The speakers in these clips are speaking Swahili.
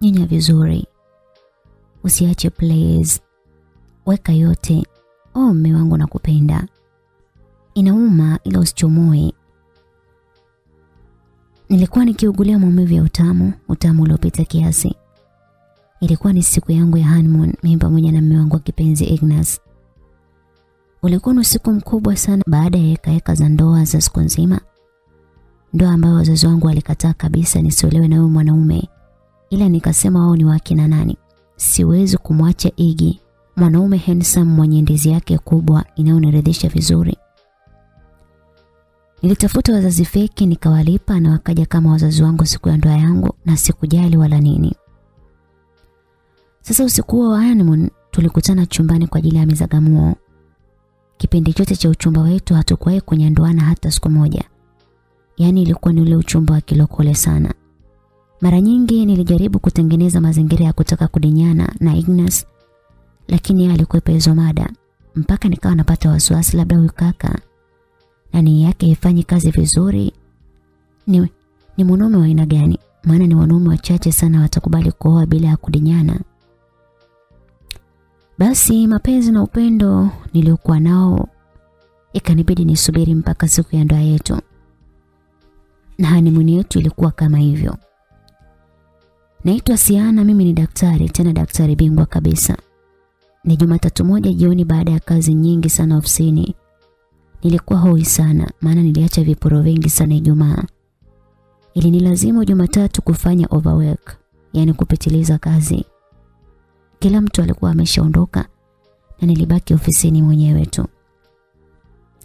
Nyonya vizuri. Usiache please. Weka yote. Oh, mume wangu nakupenda. Inauma ila usichomoe. Nilikuwa nikiugulia maumivu ya utamu, utamu uliopita kiasi. Ilikuwa ni siku yangu ya honeymoon, mimi pamoja na mume wangu wa kipenzi Ignas. Ulikuwa ni usiku mkubwa sana baada ya heka heka za ndoa za siku nzima. Ndoa ambayo wazazi wangu walikataa kabisa nisiolewe na huyo mwanaume. Ila nikasema wao ni wakina nani? Siwezi kumwacha Igi, mwanaume handsome mwenye ndizi yake kubwa inayoniridhisha vizuri. Nilitafuta wazazi feki nikawalipa na wakaja kama wazazi wangu siku ya ndoa yangu na sikujali wala nini. Sasa usiku wa honeymoon tulikutana chumbani kwa ajili ya mizagamuo. Kipindi chote cha uchumba wetu hatukuwahi kunyandoana hata siku moja. Yaani ilikuwa ni ule uchumba wa kilokole sana. Mara nyingi nilijaribu kutengeneza mazingira ya kutaka kudinyana na Ignas lakini yeye alikuwa hizo mada mpaka nikawa napata wasiwasi labda huyu kaka na nia yake ifanye kazi vizuri. Ni, ni mwanaume wa aina gani? Maana ni wanaume wachache sana watakubali kuoa bila ya kudinyana. Basi mapenzi na upendo niliokuwa nao ikanibidi nisubiri mpaka siku ya ndoa yetu. Na hanimuni yetu ilikuwa kama hivyo Naitwa Siana, mimi ni daktari, tena daktari bingwa kabisa. Ni Jumatatu moja jioni baada ya kazi nyingi sana ofisini. Nilikuwa hoi sana maana niliacha viporo vingi sana Ijumaa. Ili Ilinilazimu Jumatatu kufanya overwork, yani kupitiliza kazi. Kila mtu alikuwa ameshaondoka na nilibaki ofisini mwenyewe tu.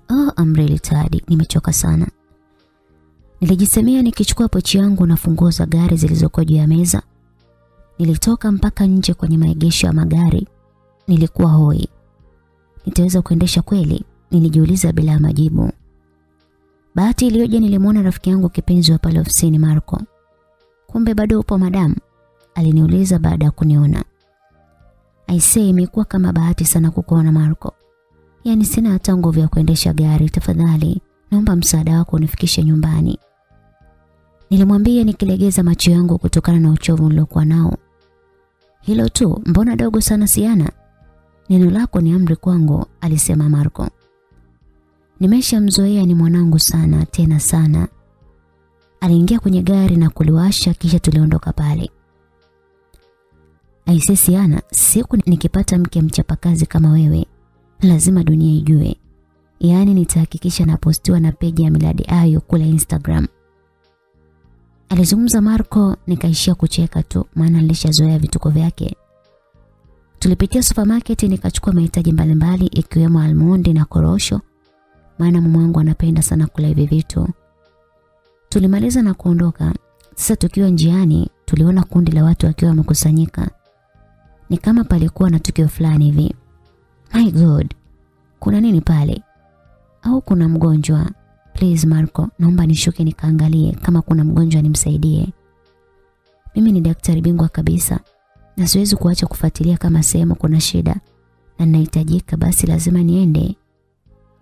Oh, I'm really tired. Nimechoka sana. Nilijisemea nikichukua pochi yangu na funguo za gari zilizokuwa juu ya meza. Nilitoka mpaka nje kwenye maegesho ya magari. Nilikuwa hoi. Nitaweza kuendesha kweli? Nilijiuliza bila majibu. Bahati iliyoje nilimwona rafiki yangu kipenzi wa pale ofisini Marco. Kumbe bado upo madam? Aliniuliza baada ya kuniona. Aisee imekuwa kama bahati sana kukuona Marco. Yaani sina hata nguvu ya kuendesha gari tafadhali. Naomba msaada wako unifikishe nyumbani. Nilimwambia nikilegeza macho yangu kutokana na uchovu nilokuwa nao. Hilo tu, mbona dogo sana Siana? Neno lako ni amri kwangu, alisema Marco. Nimeshamzoea ni mwanangu sana, tena sana. Aliingia kwenye gari na kuliwasha kisha tuliondoka pale. Aise Siana, siku nikipata mke mchapakazi kama wewe, lazima dunia ijue. Yaani nitahakikisha napostiwa na peji ya Miladi Ayo kule Instagram. Alizungumza Marco nikaishia kucheka tu maana nilishazoea vituko vyake. Tulipitia supermarket nikachukua mahitaji mbalimbali ikiwemo almondi na korosho maana mume wangu anapenda sana kula hivi vitu. Tulimaliza na kuondoka. Sasa tukiwa njiani tuliona kundi la watu wakiwa wamekusanyika. Ni kama palikuwa na tukio fulani hivi. My god. Kuna nini pale? Au kuna mgonjwa? Please Marco, naomba nishuke nikaangalie kama kuna mgonjwa nimsaidie. Mimi ni daktari bingwa kabisa na siwezi kuacha kufuatilia kama sehemu kuna shida na ninahitajika basi lazima niende.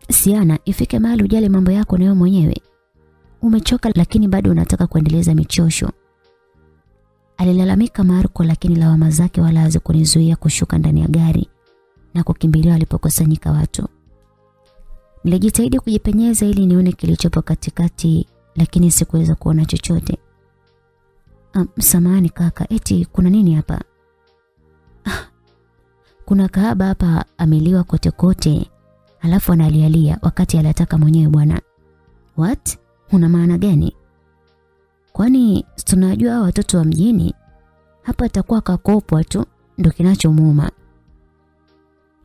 Siana, ifike mahali ujale mambo yako nayo mwenyewe. Umechoka lakini bado unataka kuendeleza michosho. Alilalamika Marco lakini lawama zake wala hazikunizuia kushuka ndani ya gari na kukimbilia walipokusanyika watu. Nilijitahidi kujipenyeza ili nione kilichopo katikati lakini sikuweza kuona chochote. Um, samani kaka, eti kuna nini hapa? Ah, kuna kahaba hapa ameliwa kote kote, alafu analialia wakati alitaka mwenyewe bwana. What? Una maana gani? Kwani tunajua watoto wa mjini hapa atakuwa kakopwa tu ndo kinachomuuma.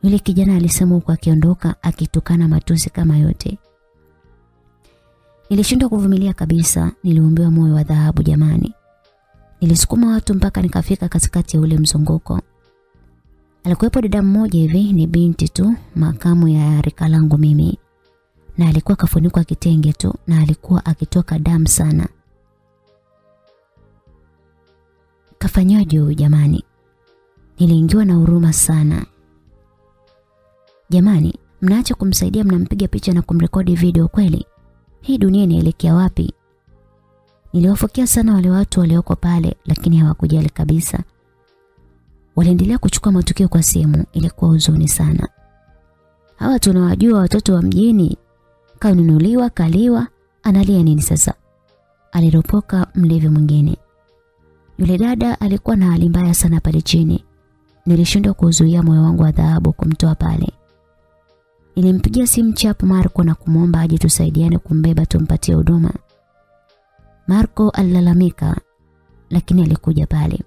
Yule kijana alisema huku akiondoka akitukana matusi kama yote. Nilishindwa kuvumilia kabisa, niliumbiwa moyo wa dhahabu jamani. Nilisukuma watu mpaka nikafika katikati ya ule mzunguko. Alikuwepo dada mmoja hivi, ni binti tu, makamu ya rika langu mimi. Na alikuwa kafunikwa kitenge tu na alikuwa akitoka damu sana. Kafanyaje huyu jamani? Niliingiwa na huruma sana. Jamani, mnaacha kumsaidia mnampiga picha na kumrekodi video kweli? Hii dunia inaelekea wapi? Niliwafokia sana wale watu walioko pale lakini hawakujali kabisa. Waliendelea kuchukua matukio kwa simu, ilikuwa huzuni sana. Hawa tunawajua watoto wa mjini, kanunuliwa, kaliwa, analia nini sasa? Aliropoka mlevi mwingine. Yule dada alikuwa na hali mbaya sana pale chini. Nilishindwa kuzuia moyo wangu wa dhahabu kumtoa pale. Nilimpigia simu Chapo Marco na kumwomba aje tusaidiane kumbeba tumpatie huduma. Marco alilalamika lakini alikuja pale.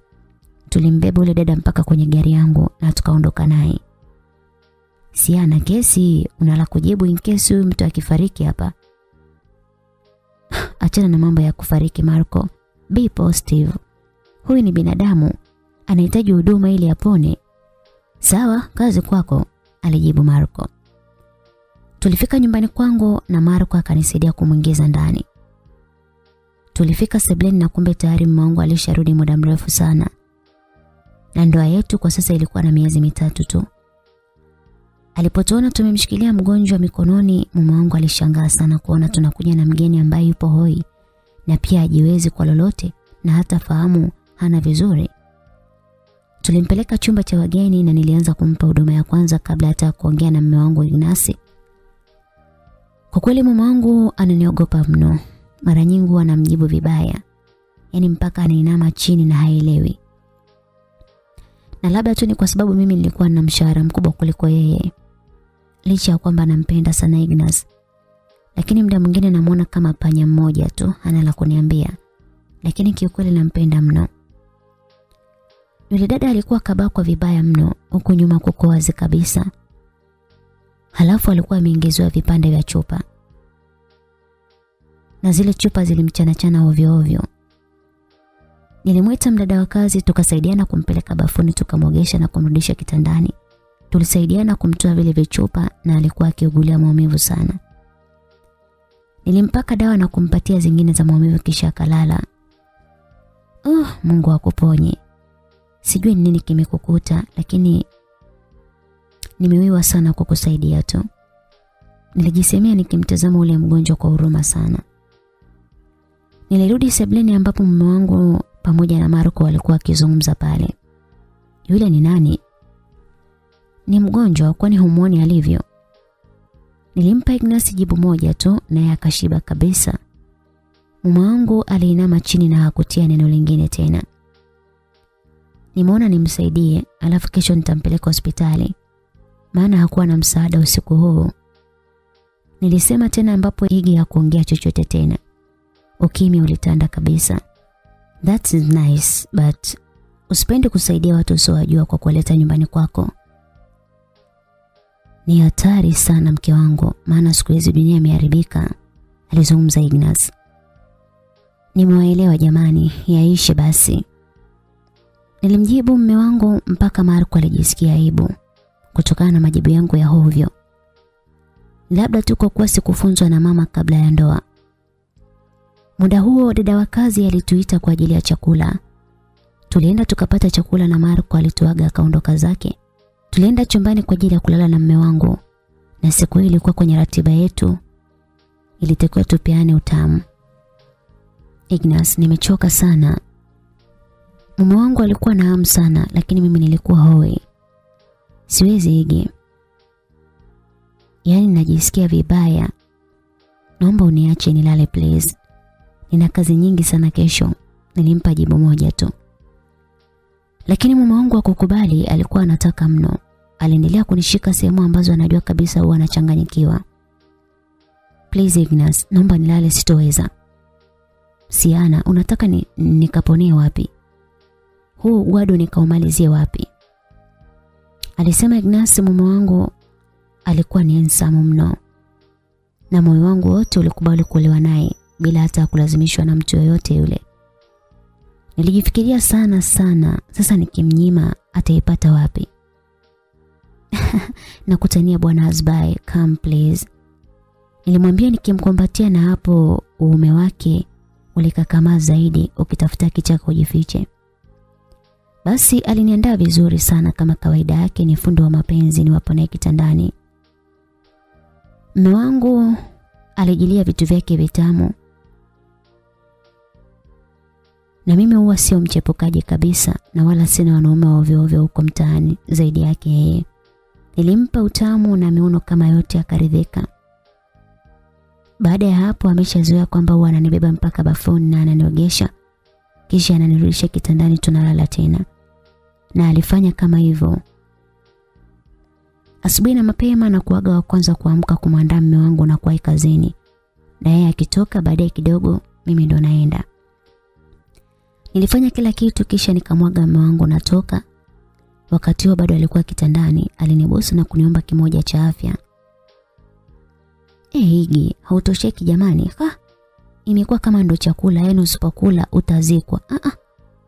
Tulimbeba ule dada mpaka kwenye gari yangu na tukaondoka naye. Si ana kesi, unala kujibu in case huyu mtu akifariki hapa. Achana na mambo ya kufariki Marco. Be positive. Huyu ni binadamu, anahitaji huduma ili apone. Sawa, kazi kwako, alijibu Marco. Tulifika nyumbani kwangu na Marco akanisaidia kumwingiza ndani. Tulifika sebleni na kumbe tayari mume wangu alisharudi muda mrefu sana. Na ndoa yetu kwa sasa ilikuwa na miezi mitatu tu. Alipotuona tumemshikilia mgonjwa mikononi, mume wangu alishangaa sana kuona tunakuja na mgeni ambaye yupo hoi na pia ajiwezi kwa lolote na hata fahamu hana vizuri. Tulimpeleka chumba cha wageni na nilianza kumpa huduma ya kwanza kabla hata kuongea na mume wangu Ignasi. Kwa kweli mama wangu ananiogopa mno. Mara nyingi huwa anamjibu vibaya. Yaani mpaka anainama chini na haelewi. Na labda tu ni kwa sababu mimi nilikuwa na mshahara mkubwa kuliko yeye. Licha ya kwamba nampenda sana Ignas. Lakini muda mwingine namuona kama panya mmoja tu, anala kuniambia. Lakini kiukweli nampenda mno. Yule dada alikuwa kabakwa vibaya mno, huku nyuma kuko wazi kabisa. Halafu alikuwa ameingiziwa vipande vya chupa. Na zile chupa zilimchanachana ovyo ovyo. Nilimwita mdada wa kazi tukasaidiana kumpeleka bafuni tukamwogesha na kumrudisha kitandani. Tulisaidiana kumtoa vile vichupa na alikuwa akiugulia maumivu sana. Nilimpaka dawa na kumpatia zingine za maumivu kisha akalala. Oh, Mungu akuponye. Sijui ni nini kimekukuta lakini nimewiwa sana kwa kusaidia tu. Nilijisemea nikimtazama ule mgonjwa kwa huruma sana. Nilirudi sebleni ambapo mume wangu pamoja na Marco walikuwa wakizungumza pale. Yule ni nani? Ni mgonjwa kwani humuoni alivyo? Nilimpa Ignasi jibu moja tu naye akashiba kabisa. Mume wangu aliinama chini na hakutia neno lingine tena. Nimeona nimsaidie, alafu kesho nitampeleka hospitali. Maana hakuwa na msaada usiku huo. Nilisema tena ambapo Igi hakuongea chochote tena. Ukimya ulitanda kabisa. That is nice, but usipende kusaidia watu usiowajua kwa kuwaleta nyumbani kwako. Ni hatari sana mke wangu, maana siku hizi dunia imeharibika, alizungumza Ignas. Nimewaelewa jamani, yaishe basi. Nilimjibu mme wangu mpaka Marko alijisikia aibu kutokana na majibu yangu ya hovyo. Labda tu kwa kuwa sikufunzwa na mama kabla ya ndoa. Muda huo dada wa kazi alituita kwa ajili ya chakula. Tulienda tukapata chakula na Marco alituaga akaondoka zake. Tulienda chumbani kwa ajili ya kulala na mme wangu. Na siku hiyo ilikuwa kwenye ratiba yetu. Ilitakiwa tupeane utamu. Ignas, nimechoka sana. Mume wangu alikuwa na hamu sana lakini mimi nilikuwa hoi. Siwezi Igi. Yaani najisikia vibaya. Naomba uniache nilale please. Nina kazi nyingi sana kesho. Nilimpa jibu moja tu. Lakini mume wangu akukubali alikuwa anataka mno. Aliendelea kunishika sehemu ambazo anajua kabisa huwa anachanganyikiwa. Please Ignas, naomba nilale sitoweza. Siana, unataka ni, nikaponee wapi? Huu wado nikaumalizie wapi? Alisema Ignasi, mume wangu alikuwa ni handsome mno. Na moyo wangu wote ulikubali kuolewa naye bila hata kulazimishwa na mtu yoyote yule. Nilijifikiria sana sana, sasa nikimnyima ataipata wapi? Nakutania bwana Azbai, come please. Nilimwambia nikimkumbatia na hapo uume wake ulikakamaa zaidi ukitafuta kichaka ujifiche. Basi aliniandaa vizuri sana kama kawaida yake ni fundo wa mapenzi ni naye kitandani. Mume wangu alijilia vitu vyake vitamu. Na mimi huwa sio mchepukaji kabisa na wala sina wanaume wa ovyo ovyo huko mtaani zaidi yake yeye. Nilimpa utamu na miuno kama yote akaridhika. Baada ya hapo ameshazoea kwamba huwa ananibeba mpaka bafuni na ananiogesha kisha ananirudisha kitandani tunalala tena. Na alifanya kama hivyo. Asubuhi na mapema na kuaga wa kwanza kuamka kumwandaa mume wangu na kuwahi kazini. Na yeye akitoka baadaye kidogo mimi ndo naenda. Nilifanya kila kitu kisha nikamwaga mume wangu natoka. Wakati huo bado alikuwa kitandani, alinibusu na kuniomba kimoja cha afya. Eh, higi, hautosheki jamani. Ha? Imekuwa kama ndo chakula, yani usipokula utazikwa. Ah ah.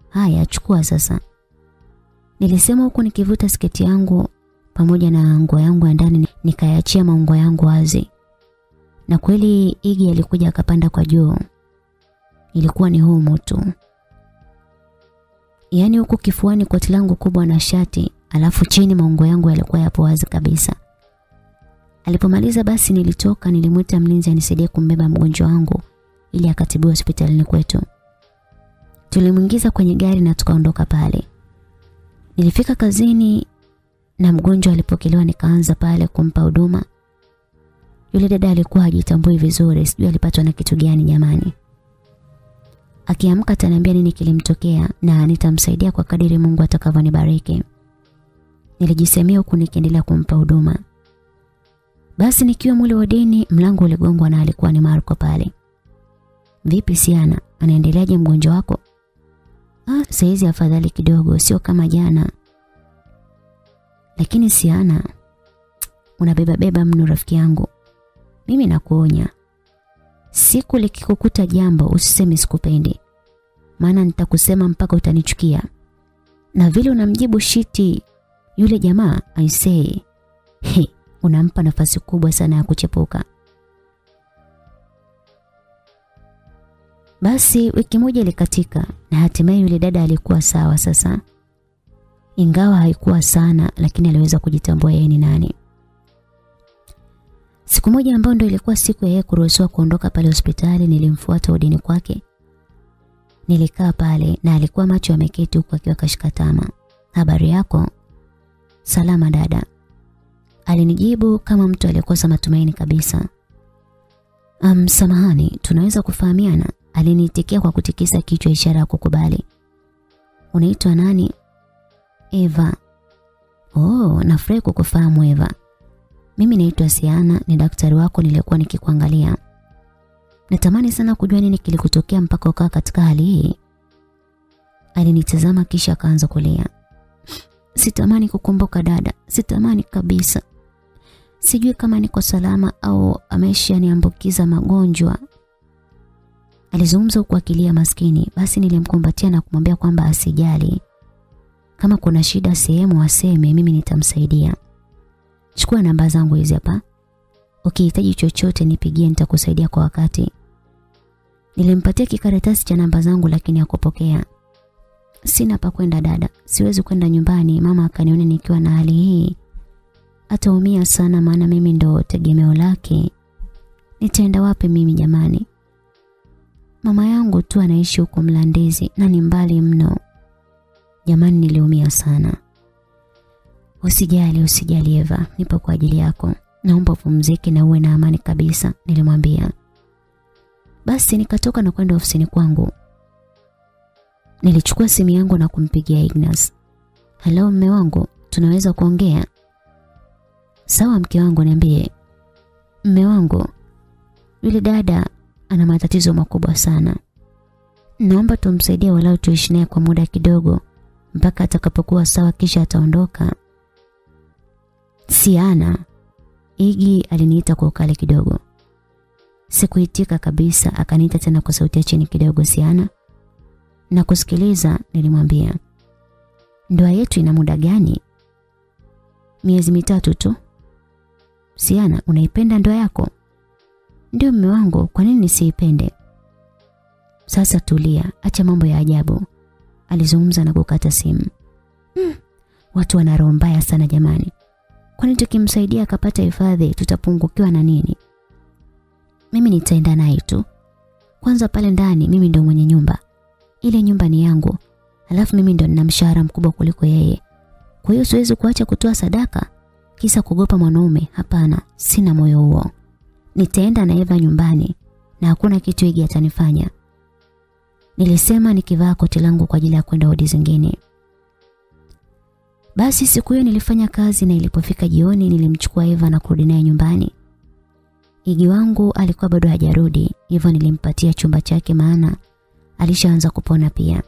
Haya, chukua sasa. Nilisema huku nikivuta sketi yangu pamoja na nguo yangu ya ndani nikayaachia maungo yangu wazi. Na kweli Igi alikuja akapanda kwa juu. Ilikuwa ni homo tu. yani huku kifuani koti langu kubwa na shati, alafu chini maungo yangu yalikuwa yapo wazi kabisa. Alipomaliza basi nilitoka nilimwita mlinzi anisaidie kumbeba mgonjwa wangu ili akatibu hospitalini kwetu. Tulimwingiza kwenye gari na tukaondoka pale. Nilifika kazini na mgonjwa alipokelewa nikaanza pale kumpa huduma. Yule dada alikuwa hajitambui vizuri, sijui alipatwa na kitu gani jamani. Akiamka ataniambia nini kilimtokea na nitamsaidia kwa kadiri Mungu atakavyonibariki. Nilijisemea huku nikiendelea kumpa huduma. Basi nikiwa mule wodini mlango uligongwa na alikuwa ni Marco pale. Vipi Siana, anaendeleaje mgonjwa wako? Ah, saizi afadhali kidogo, sio kama jana. Lakini Siana, unabeba beba mno rafiki yangu. Mimi nakuonya. Siku likikukuta jambo usiseme sikupendi. Maana nitakusema mpaka utanichukia. Na vile unamjibu shiti yule jamaa I say, he, unampa nafasi kubwa sana ya kuchepuka. Basi wiki moja ilikatika na hatimaye yule dada alikuwa sawa sasa. Ingawa haikuwa sana lakini aliweza kujitambua yeye ni nani. Siku moja ambayo ndio ilikuwa siku ya yeye kuruhusiwa kuondoka pale hospitali nilimfuata udini kwake. Nilikaa pale na alikuwa macho ameketi huku akiwa kashika tama. Habari yako? Salama dada. Alinijibu kama mtu aliyekosa matumaini kabisa. Um, samahani, tunaweza kufahamiana? Aliniitikia kwa kutikisa kichwa ishara ya kukubali. Unaitwa nani? Eva. Oh, nafurahi kukufahamu Eva. Mimi naitwa Siana, ni daktari wako nilikuwa nikikuangalia. Natamani sana kujua nini kilikutokea mpaka ukawa katika hali hii. Alinitazama kisha akaanza kulia. Sitamani kukumbuka dada, sitamani kabisa. Sijui kama niko salama au ameshaniambukiza magonjwa. Alizungumza huku akilia maskini, basi nilimkumbatia na kumwambia kwamba asijali. Kama kuna shida sehemu aseme, mimi nitamsaidia. Chukua namba zangu hizi hapa. Ukihitaji chochote nipigie nitakusaidia kwa wakati. Nilimpatia kikaratasi cha namba zangu lakini hakupokea. Sina pa kwenda dada. Siwezi kwenda nyumbani. Mama akaniona nikiwa na hali hii. Ataumia sana maana mimi ndo tegemeo lake. Nitaenda wapi mimi jamani? Mama yangu tu anaishi huko Mlandezi na ni mbali mno. Jamani niliumia sana. Usijali, usijali Eva, nipo kwa ajili yako. Naomba upumzike na uwe na amani kabisa, nilimwambia. Basi nikatoka na kwenda ofisini kwangu. Nilichukua simu yangu na kumpigia Ignas. Hello mme wangu, tunaweza kuongea? Sawa mke wangu niambie. Mme wangu, yule dada ana matatizo makubwa sana. Naomba tumsaidie walau tuishi naye kwa muda kidogo mpaka atakapokuwa sawa kisha ataondoka. Siana. Igi aliniita kwa ukali kidogo. Sikuitika kabisa, akaniita tena kwa sauti ya chini kidogo, Siana. Na kusikiliza nilimwambia. Ndoa yetu ina muda gani? Miezi mitatu tu. Siana, unaipenda ndoa yako? Ndio mume wangu, kwa nini nisiipende? Sasa tulia, acha mambo ya ajabu. Alizungumza na kukata simu. Hmm, watu wana roho mbaya sana jamani. Kwani tukimsaidia akapata hifadhi tutapungukiwa na nini? Mimi nitaenda naye tu. Kwanza pale ndani mimi ndio mwenye nyumba. Ile nyumba ni yangu. Alafu mimi ndo nina mshahara mkubwa kuliko yeye. Kwa hiyo siwezi kuacha kutoa sadaka kisa kugopa mwanaume. Hapana, sina moyo huo. Nitaenda na Eva nyumbani na hakuna kitu Igi atanifanya. Nilisema nikivaa koti langu kwa ajili ya kwenda hodi zingine. Basi siku hiyo nilifanya kazi na ilipofika jioni nilimchukua Eva na kurudi naye nyumbani. Igi wangu alikuwa bado hajarudi, hivyo nilimpatia chumba chake maana alishaanza kupona pia.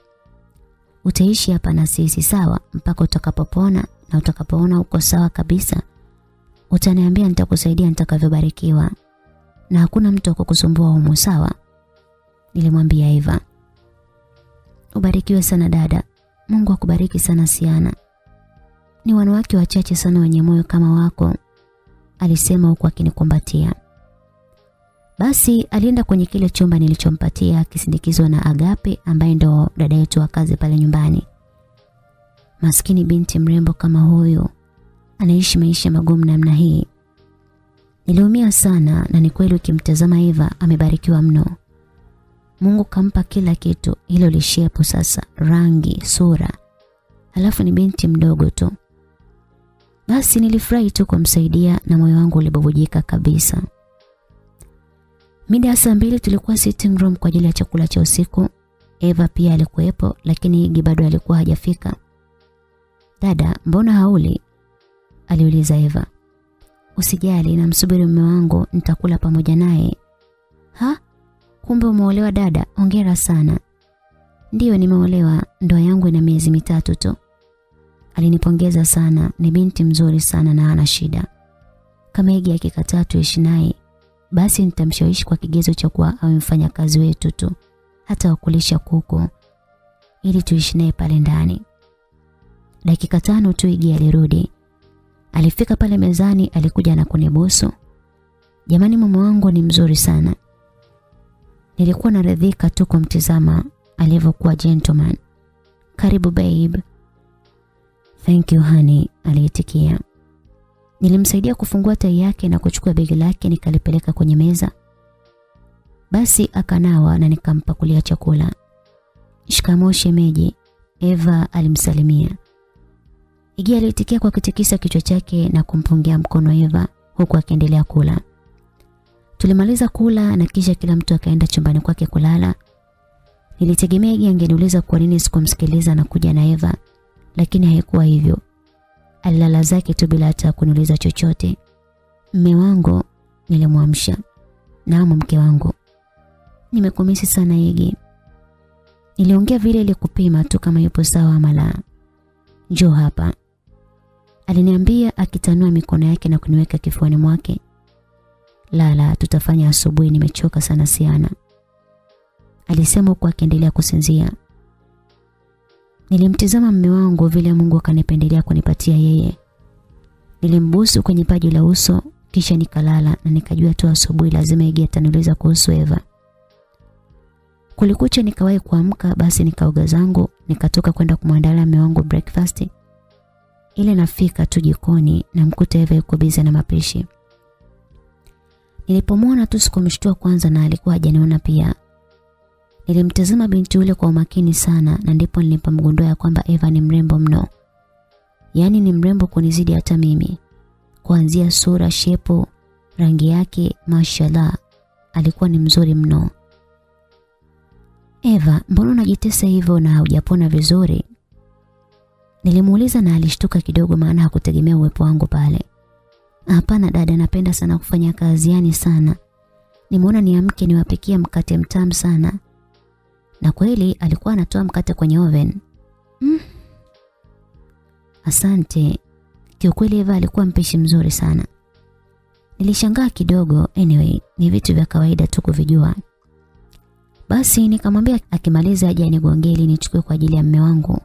Utaishi hapa na sisi sawa mpaka utakapopona na utakapoona uko sawa kabisa. Utaniambia nitakusaidia nitakavyobarikiwa. Na hakuna mtu wa kukusumbua humu sawa? Nilimwambia Eva. Ubarikiwe sana dada. Mungu akubariki sana Siana. Ni wanawake wachache sana wenye moyo kama wako, alisema huku akinikumbatia. Basi alienda kwenye kile chumba nilichompatia akisindikizwa na Agape ambaye ndo dada yetu wa kazi pale nyumbani. Maskini binti mrembo kama huyu anaishi maisha magumu namna hii. Niliumia sana na ni kweli ukimtazama Eva amebarikiwa mno. Mungu kampa kila kitu, hilo lishepo sasa, rangi, sura. alafu ni binti mdogo tu. Basi nilifurahi tu kumsaidia na moyo wangu ulibubujika kabisa. Mida saa mbili tulikuwa sitting room kwa ajili ya chakula cha usiku. Eva pia alikuwepo lakini Igi bado alikuwa hajafika. Dada, mbona hauli? aliuliza Eva. Usijali, na msubiri mume wangu, nitakula pamoja naye. Ha? Kumbe umeolewa dada, ongera sana. Ndiyo nimeolewa, ndoa yangu ina miezi mitatu tu. Alinipongeza sana, ni binti mzuri sana na ana shida. Kama Igi akikataa tuishi naye, basi nitamshawishi kwa kigezo cha kuwa awe mfanyakazi wetu tu, hata wakulisha kuku, ili tuishi naye pale ndani. Dakika tano tu Igi alirudi. Alifika pale mezani, alikuja na kunibusu. Jamani, mume wangu ni mzuri sana. Nilikuwa naridhika tu kumtizama alivyokuwa gentleman. Karibu babe. Thank you honey, aliitikia. Nilimsaidia kufungua tai yake na kuchukua begi lake nikalipeleka kwenye meza. Basi akanawa na nikampakulia chakula. Shikamoo shemeji, Eva alimsalimia. Igi aliitikia kwa kutikisa kichwa chake na kumpungia mkono Eva huku akiendelea kula. Tulimaliza kula na kisha kila mtu akaenda chumbani kwake kulala. Nilitegemea Igi angeniuliza kwa nini sikumsikiliza na kuja na Eva, lakini haikuwa hivyo. Alilala zake tu bila hata kuniuliza chochote. Mme wangu, nilimwamsha. Naam mke wangu. Nimekumisi sana Igi. Niliongea vile ili kupima tu kama yupo sawa ama la. Njoo hapa. Aliniambia akitanua mikono yake na kuniweka kifuani mwake. Lala, tutafanya asubuhi, nimechoka sana Siana. Alisema huku akiendelea kusinzia. Nilimtizama mme wangu vile Mungu akanipendelea kunipatia yeye. Nilimbusu kwenye paji la uso kisha nikalala na nikajua tu asubuhi lazima Igi ataniuliza kuhusu Eva. Kulikucha nikawahi kuamka basi nikaoga zangu nikatoka kwenda kumwandalia mme wangu breakfast. Ile nafika tu jikoni na mkuta Eva yuko bize na mapishi. Nilipomwona tu sikumshtua kwanza na alikuwa hajaniona pia. Nilimtazama binti ule kwa umakini sana na ndipo nilipomgundua ya kwamba Eva ni mrembo mno. Yaani ni mrembo kunizidi hata mimi. Kuanzia sura, shepo, rangi yake, mashallah, alikuwa ni mzuri mno. Eva, mbona unajitesa hivyo na hujapona vizuri? Nilimuuliza na alishtuka kidogo maana hakutegemea uwepo wangu pale. Hapana dada, napenda sana kufanya kazi yani sana. Nimeona niamke niwapikia mkate mtamu sana. Na kweli alikuwa anatoa mkate kwenye oven. Mm. Asante. Kiukweli Eva alikuwa mpishi mzuri sana. Nilishangaa kidogo, anyway, ni vitu vya kawaida tu kuvijua. Basi nikamwambia akimaliza aje anigongee ili nichukue kwa ajili ya mme wangu.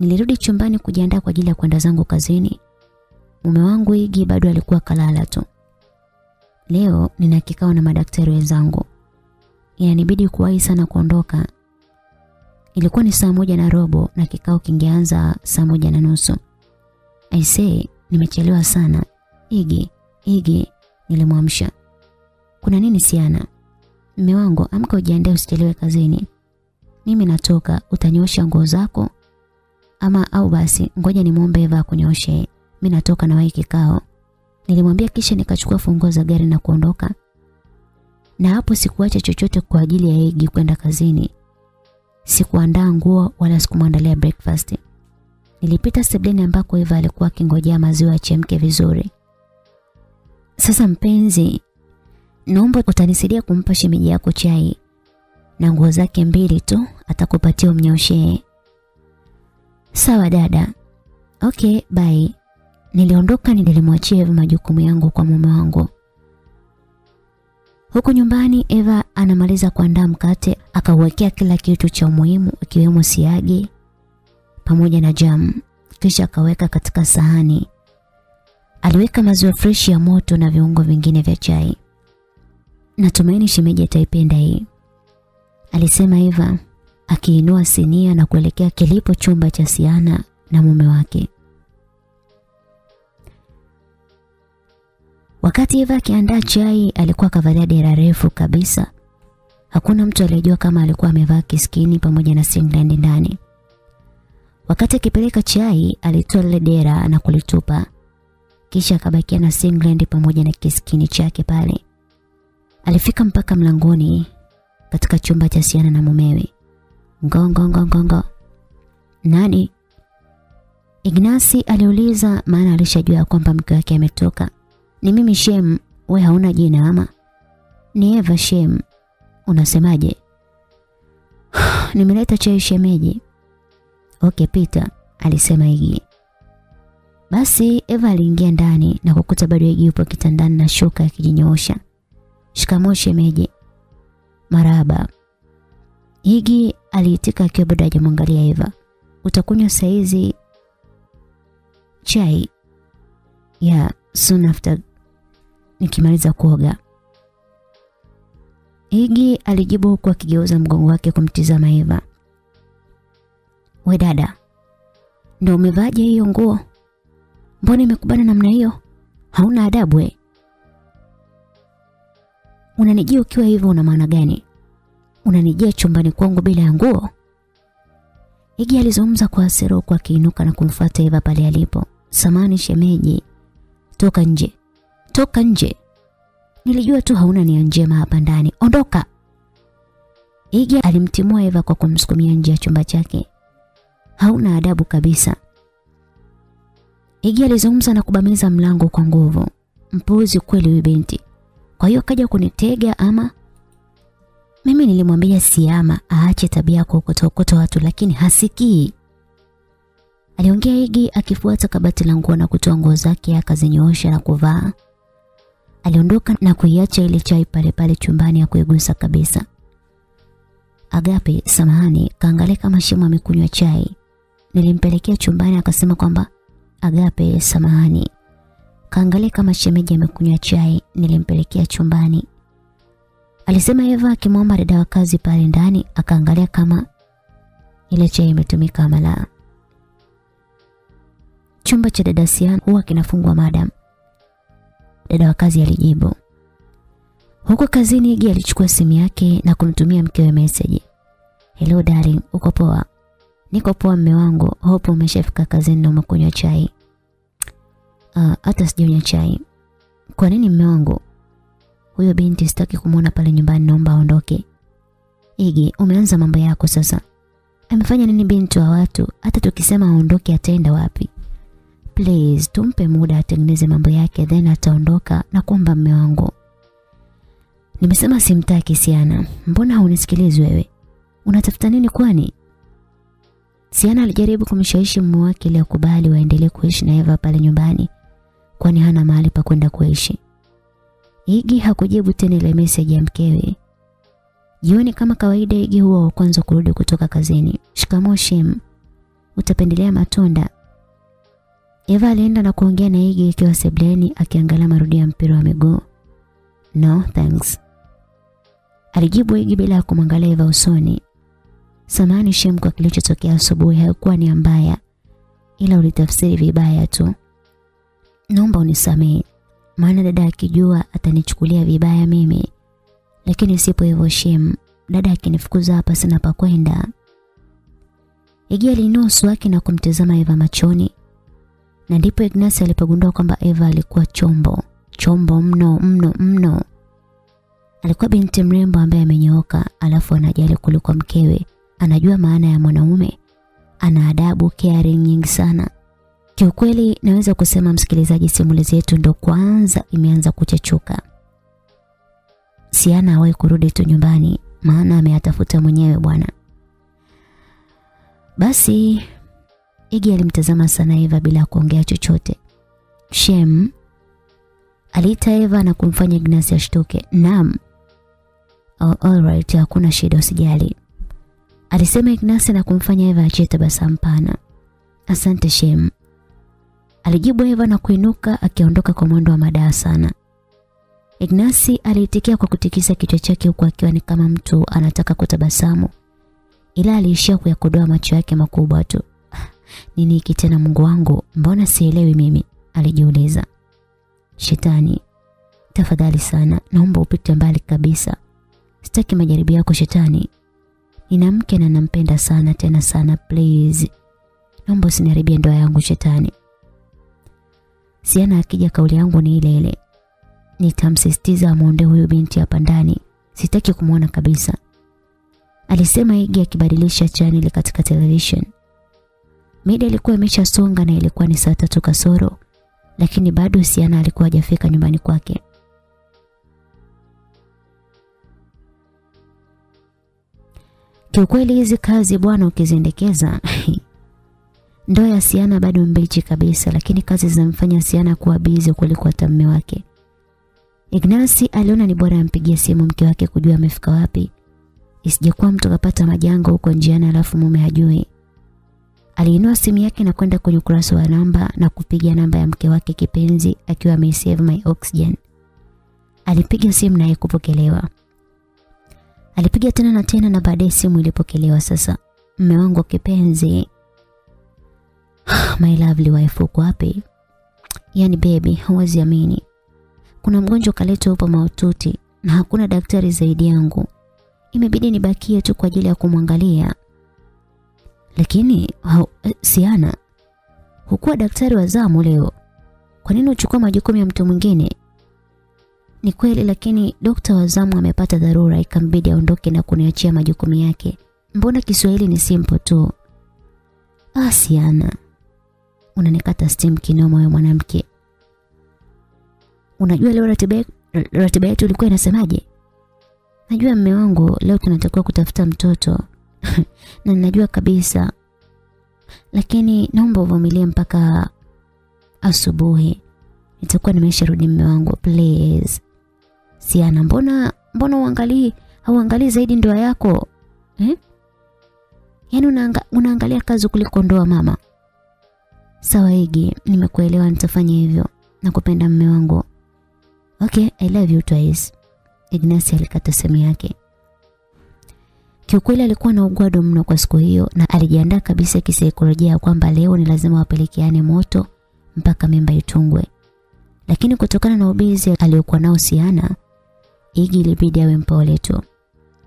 Nilirudi chumbani kujiandaa kwa ajili ya kwenda zangu kazini. Mume wangu Igi bado alikuwa kalala tu. Leo nina kikao na madaktari wenzangu. Inanibidi kuwahi sana kuondoka. Ilikuwa ni saa moja na robo na kikao kingeanza saa moja na nusu. Say, nimechelewa sana. Igi, Igi, nilimwamsha. Kuna nini Siana? Mume wangu, amka ujiandae usichelewe kazini. mimi natoka, utanyosha nguo zako ama au basi ngoja nimuombe Eva akunyoshe. Mimi natoka na wahi kikao. Nilimwambia kisha nikachukua funguo za gari na kuondoka. Na hapo sikuacha chochote kwa ajili ya Egi kwenda kazini. Sikuandaa nguo wala sikumwandalia breakfast. Nilipita sebleni ambako Eva alikuwa akingojea maziwa yachemke vizuri. Sasa mpenzi, naomba utanisaidia kumpa shemeji yako chai na nguo zake mbili tu atakupatia umnyoshee. Sawa dada. Okay, bye. Niliondoka nilimwachia Eva majukumu yangu kwa mume wangu. Huku nyumbani Eva anamaliza kuandaa mkate, akauwekea kila kitu cha umuhimu ikiwemo siagi pamoja na jam. Kisha akaweka katika sahani. Aliweka maziwa freshi ya moto na viungo vingine vya chai. Natumaini shemeji ataipenda hii. Alisema Eva akiinua sinia na kuelekea kilipo chumba cha Siana na mume wake. Wakati Eva akiandaa chai alikuwa kavalia dera refu kabisa. Hakuna mtu aliyejua kama alikuwa amevaa kiskini pamoja na singlet ndani. Wakati akipeleka chai alitoa lile dera na kulitupa. Kisha akabakia na singlet pamoja na kiskini chake pale. Alifika mpaka mlangoni katika chumba cha Siana na mumewe. Ngongo ngongo ngongo. Nani? Ignasi aliuliza maana alishajua kwamba mke wake ametoka. Ni mimi Shem, we hauna jina ama? Ni Eva Shem. Unasemaje? Nimeleta chai shemeji. Okay, Peter, alisema Igi. Basi Eva aliingia ndani na kukuta bado Igi yupo kitandani na shuka akijinyoosha. Shikamoo shemeji. Maraba. Igi aliitika akiwa bado hajamwangalia Eva. Utakunywa saizi chai? Yeah, soon after nikimaliza kuoga. Igi alijibu huku akigeuza mgongo wake kumtizama Eva. We dada, ndio umevaje hiyo nguo? Mbona imekubana namna hiyo? Hauna adabu we. Unanijia ukiwa hivyo una maana gani? Unanijia chumbani kwangu bila ya nguo? Igi alizungumza kwa hasira huku akiinuka na kumfuata Eva pale alipo. Samani shemeji, toka nje. Toka nje. Nilijua tu hauna nia njema hapa ndani. Ondoka. Igi alimtimua Eva kwa kumsukumia nje ya chumba chake. Hauna adabu kabisa. Igi alizungumza na kubamiza mlango kwa nguvu. Mpuzi kweli huyu binti. Kwa hiyo kaja kunitega ama mimi nilimwambia Siama aache tabia ya kuokota watu lakini hasikii. Aliongea Igi akifuata kabati la nguo na kutoa nguo zake akazinyoosha na kuvaa. Aliondoka na kuiacha ile chai pale pale chumbani ya kuigusa kabisa. Agape, samahani, kaangalia kama Shemu amekunywa chai. Nilimpelekea chumbani akasema kwamba Agape, samahani. Kaangalia kama shemeji amekunywa chai, nilimpelekea chumbani. Alisema Eva akimwomba dada wa kazi pale ndani akaangalia kama ile chai imetumika ama la. Chumba cha dada Sian huwa kinafungwa madam. Dada wa kazi alijibu. Huko kazini Igi alichukua simu yake na kumtumia mkewe message. Hello darling, uko poa? Niko poa mme wangu. Hope umeshafika kazini na umekunywa chai. Ah, uh, hata sijanywa chai. Kwa nini mme wangu? Huyo binti sitaki kumuona pale nyumbani naomba aondoke. Ige, umeanza mambo yako sasa. Amefanya nini binti wa watu? Hata tukisema aondoke ataenda wapi? Please, tumpe muda atengeneze mambo yake then ataondoka na kuomba mme wangu. Nimesema simtaki Siana. Mbona haunisikilizi wewe? Unatafuta nini kwani? Siana alijaribu kumshawishi mume wake ili akubali waendelee kuishi na Eva pale nyumbani kwani hana mahali pa kwenda kuishi. Igi hakujibu tena ile message ya mkewe. Jioni kama kawaida Igi huwa wa kwanza kurudi kutoka kazini. Shikamoo Shem. Utapendelea matunda? Eva alienda na kuongea na Igi ikiwa sebleni akiangalia marudio ya mpira wa miguu. No, thanks. Alijibu Igi bila ya kumwangalia Eva usoni. Samani Shem kwa kilichotokea asubuhi haikuwa ni mbaya ila ulitafsiri vibaya tu. Naomba unisamehe maana dada akijua atanichukulia vibaya mimi. Lakini sipo hivyo Shem. Dada akinifukuza hapa sina pa kwenda. Iggy aliinua uso wake na kumtazama Eva machoni. Na ndipo ignasi alipogundua kwamba Eva alikuwa chombo, chombo mno mno mno. Alikuwa binti mrembo ambaye amenyooka, alafu anajali kuliko mkewe. Anajua maana ya mwanaume. Ana adabu, caring nyingi sana. Kiukweli naweza kusema msikilizaji, simulizi yetu ndo kwanza imeanza kuchechuka. Siana hawahi kurudi tu nyumbani, maana ameyatafuta mwenyewe bwana. Basi Igi alimtazama sana Eva bila kuongea chochote. Shem aliita Eva na kumfanya Ignasi ashtuke. Naam. Oh, all right, hakuna shida usijali. Alisema Ignasi na kumfanya Eva achie tabasamu pana. Asante Shem. Alijibu Eva na kuinuka akiondoka kwa mwendo wa madaa sana. Ignasi aliitikia kwa kutikisa kichwa chake huku akiwa ni kama mtu anataka kutabasamu. Ila aliishia kuyakodoa macho yake makubwa tu. Nini hiki tena Mungu wangu? Mbona sielewi mimi? alijiuliza. Shetani, tafadhali sana, naomba upite mbali kabisa. Sitaki majaribio yako shetani. Nina mke na nampenda sana tena sana please. Naomba usiniharibie ndoa yangu shetani. Siana akija kauli yangu ni ile ile. Nitamsisitiza amuonde huyu binti hapa ndani. Sitaki kumwona kabisa. Alisema Igi akibadilisha channel katika television. Mida ilikuwa imeshasonga na ilikuwa ni saa tatu kasoro, lakini bado Siana alikuwa hajafika nyumbani kwake. Kiukweli hizi kazi bwana ukiziendekeza Ndoa ya Siana bado mbichi kabisa lakini kazi zinamfanya Siana kuwa bizi kuliko hata mume wake. Ignasi aliona ni bora ampigie simu mke wake kujua amefika wapi. isijakuwa mtu kapata majanga huko njiani alafu mume hajui. Aliinua simu yake na kwenda kwenye ukurasa wa namba na kupiga namba ya mke wake kipenzi akiwa ameisave my oxygen. Alipiga simu na haikupokelewa. Alipiga tena na tena na baadaye simu ilipokelewa sasa. Mume wangu kipenzi, My lovely wife uko wapi? Yaani baby, huwezi amini. Kuna mgonjwa kaletwa hapo maututi na hakuna daktari zaidi yangu. Imebidi nibakie tu kwa ajili ya kumwangalia. Lakini hau, Siana, hukuwa daktari wa zamu leo. Kwa nini uchukua majukumu ya mtu mwingine? Ni kweli lakini dokta wa zamu amepata dharura ikambidi aondoke na kuniachia majukumu yake. Mbona Kiswahili ni simple tu? Ah, Siana, unanikata steam kinoma wewe mwanamke. Unajua leo ratiba ratiba yetu ilikuwa inasemaje? Najua mme wangu leo tunatakiwa kutafuta mtoto. na ninajua kabisa. Lakini naomba uvumilie mpaka asubuhi. Nitakuwa nimesharudi mme wangu please. Siana, mbona mbona uangalii hauangalii zaidi ndoa yako? Eh? Yaani unaanga, unaangalia kazi kuliko ndoa mama. Sawa Igi, nimekuelewa nitafanya hivyo. Nakupenda mme wangu. Okay, I love you twice. Ignacia alikata sehemu yake. Kiukweli alikuwa na ugwado mno kwa siku hiyo na alijiandaa kabisa kisaikolojia kwamba leo ni lazima wapelekeane moto mpaka mimba itungwe. Lakini kutokana na ubizi aliyokuwa nao Siana, Igi ilibidi awe mpole tu.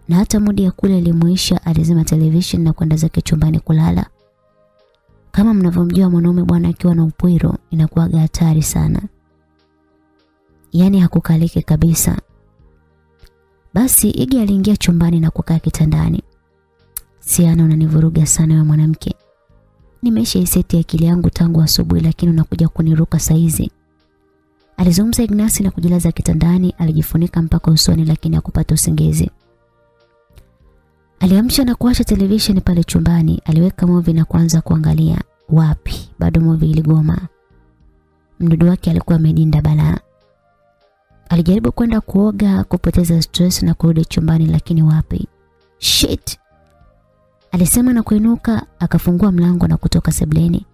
Na hata mudi ya kule ilimuisha alizima television na kwenda zake chumbani kulala. Kama mnavyomjua mwanaume bwana akiwa na upwiro inakuwa hatari sana. Yaani hakukaliki kabisa. Basi Igi aliingia chumbani na kukaa kitandani. Siana unanivuruga sana wewe mwanamke. Nimesha iseti akili yangu tangu asubuhi lakini unakuja kuniruka saizi. Alizungumza Ignasi na kujilaza kitandani, alijifunika mpaka usoni lakini hakupata usingizi. Aliamsha na kuwasha televisheni pale chumbani, aliweka movi na kuanza kuangalia. Wapi? Bado movi iligoma. Mdudu wake alikuwa amedinda balaa. Alijaribu kwenda kuoga, kupoteza stress na kurudi chumbani lakini wapi? Shit. Alisema na kuinuka, akafungua mlango na kutoka sebleni.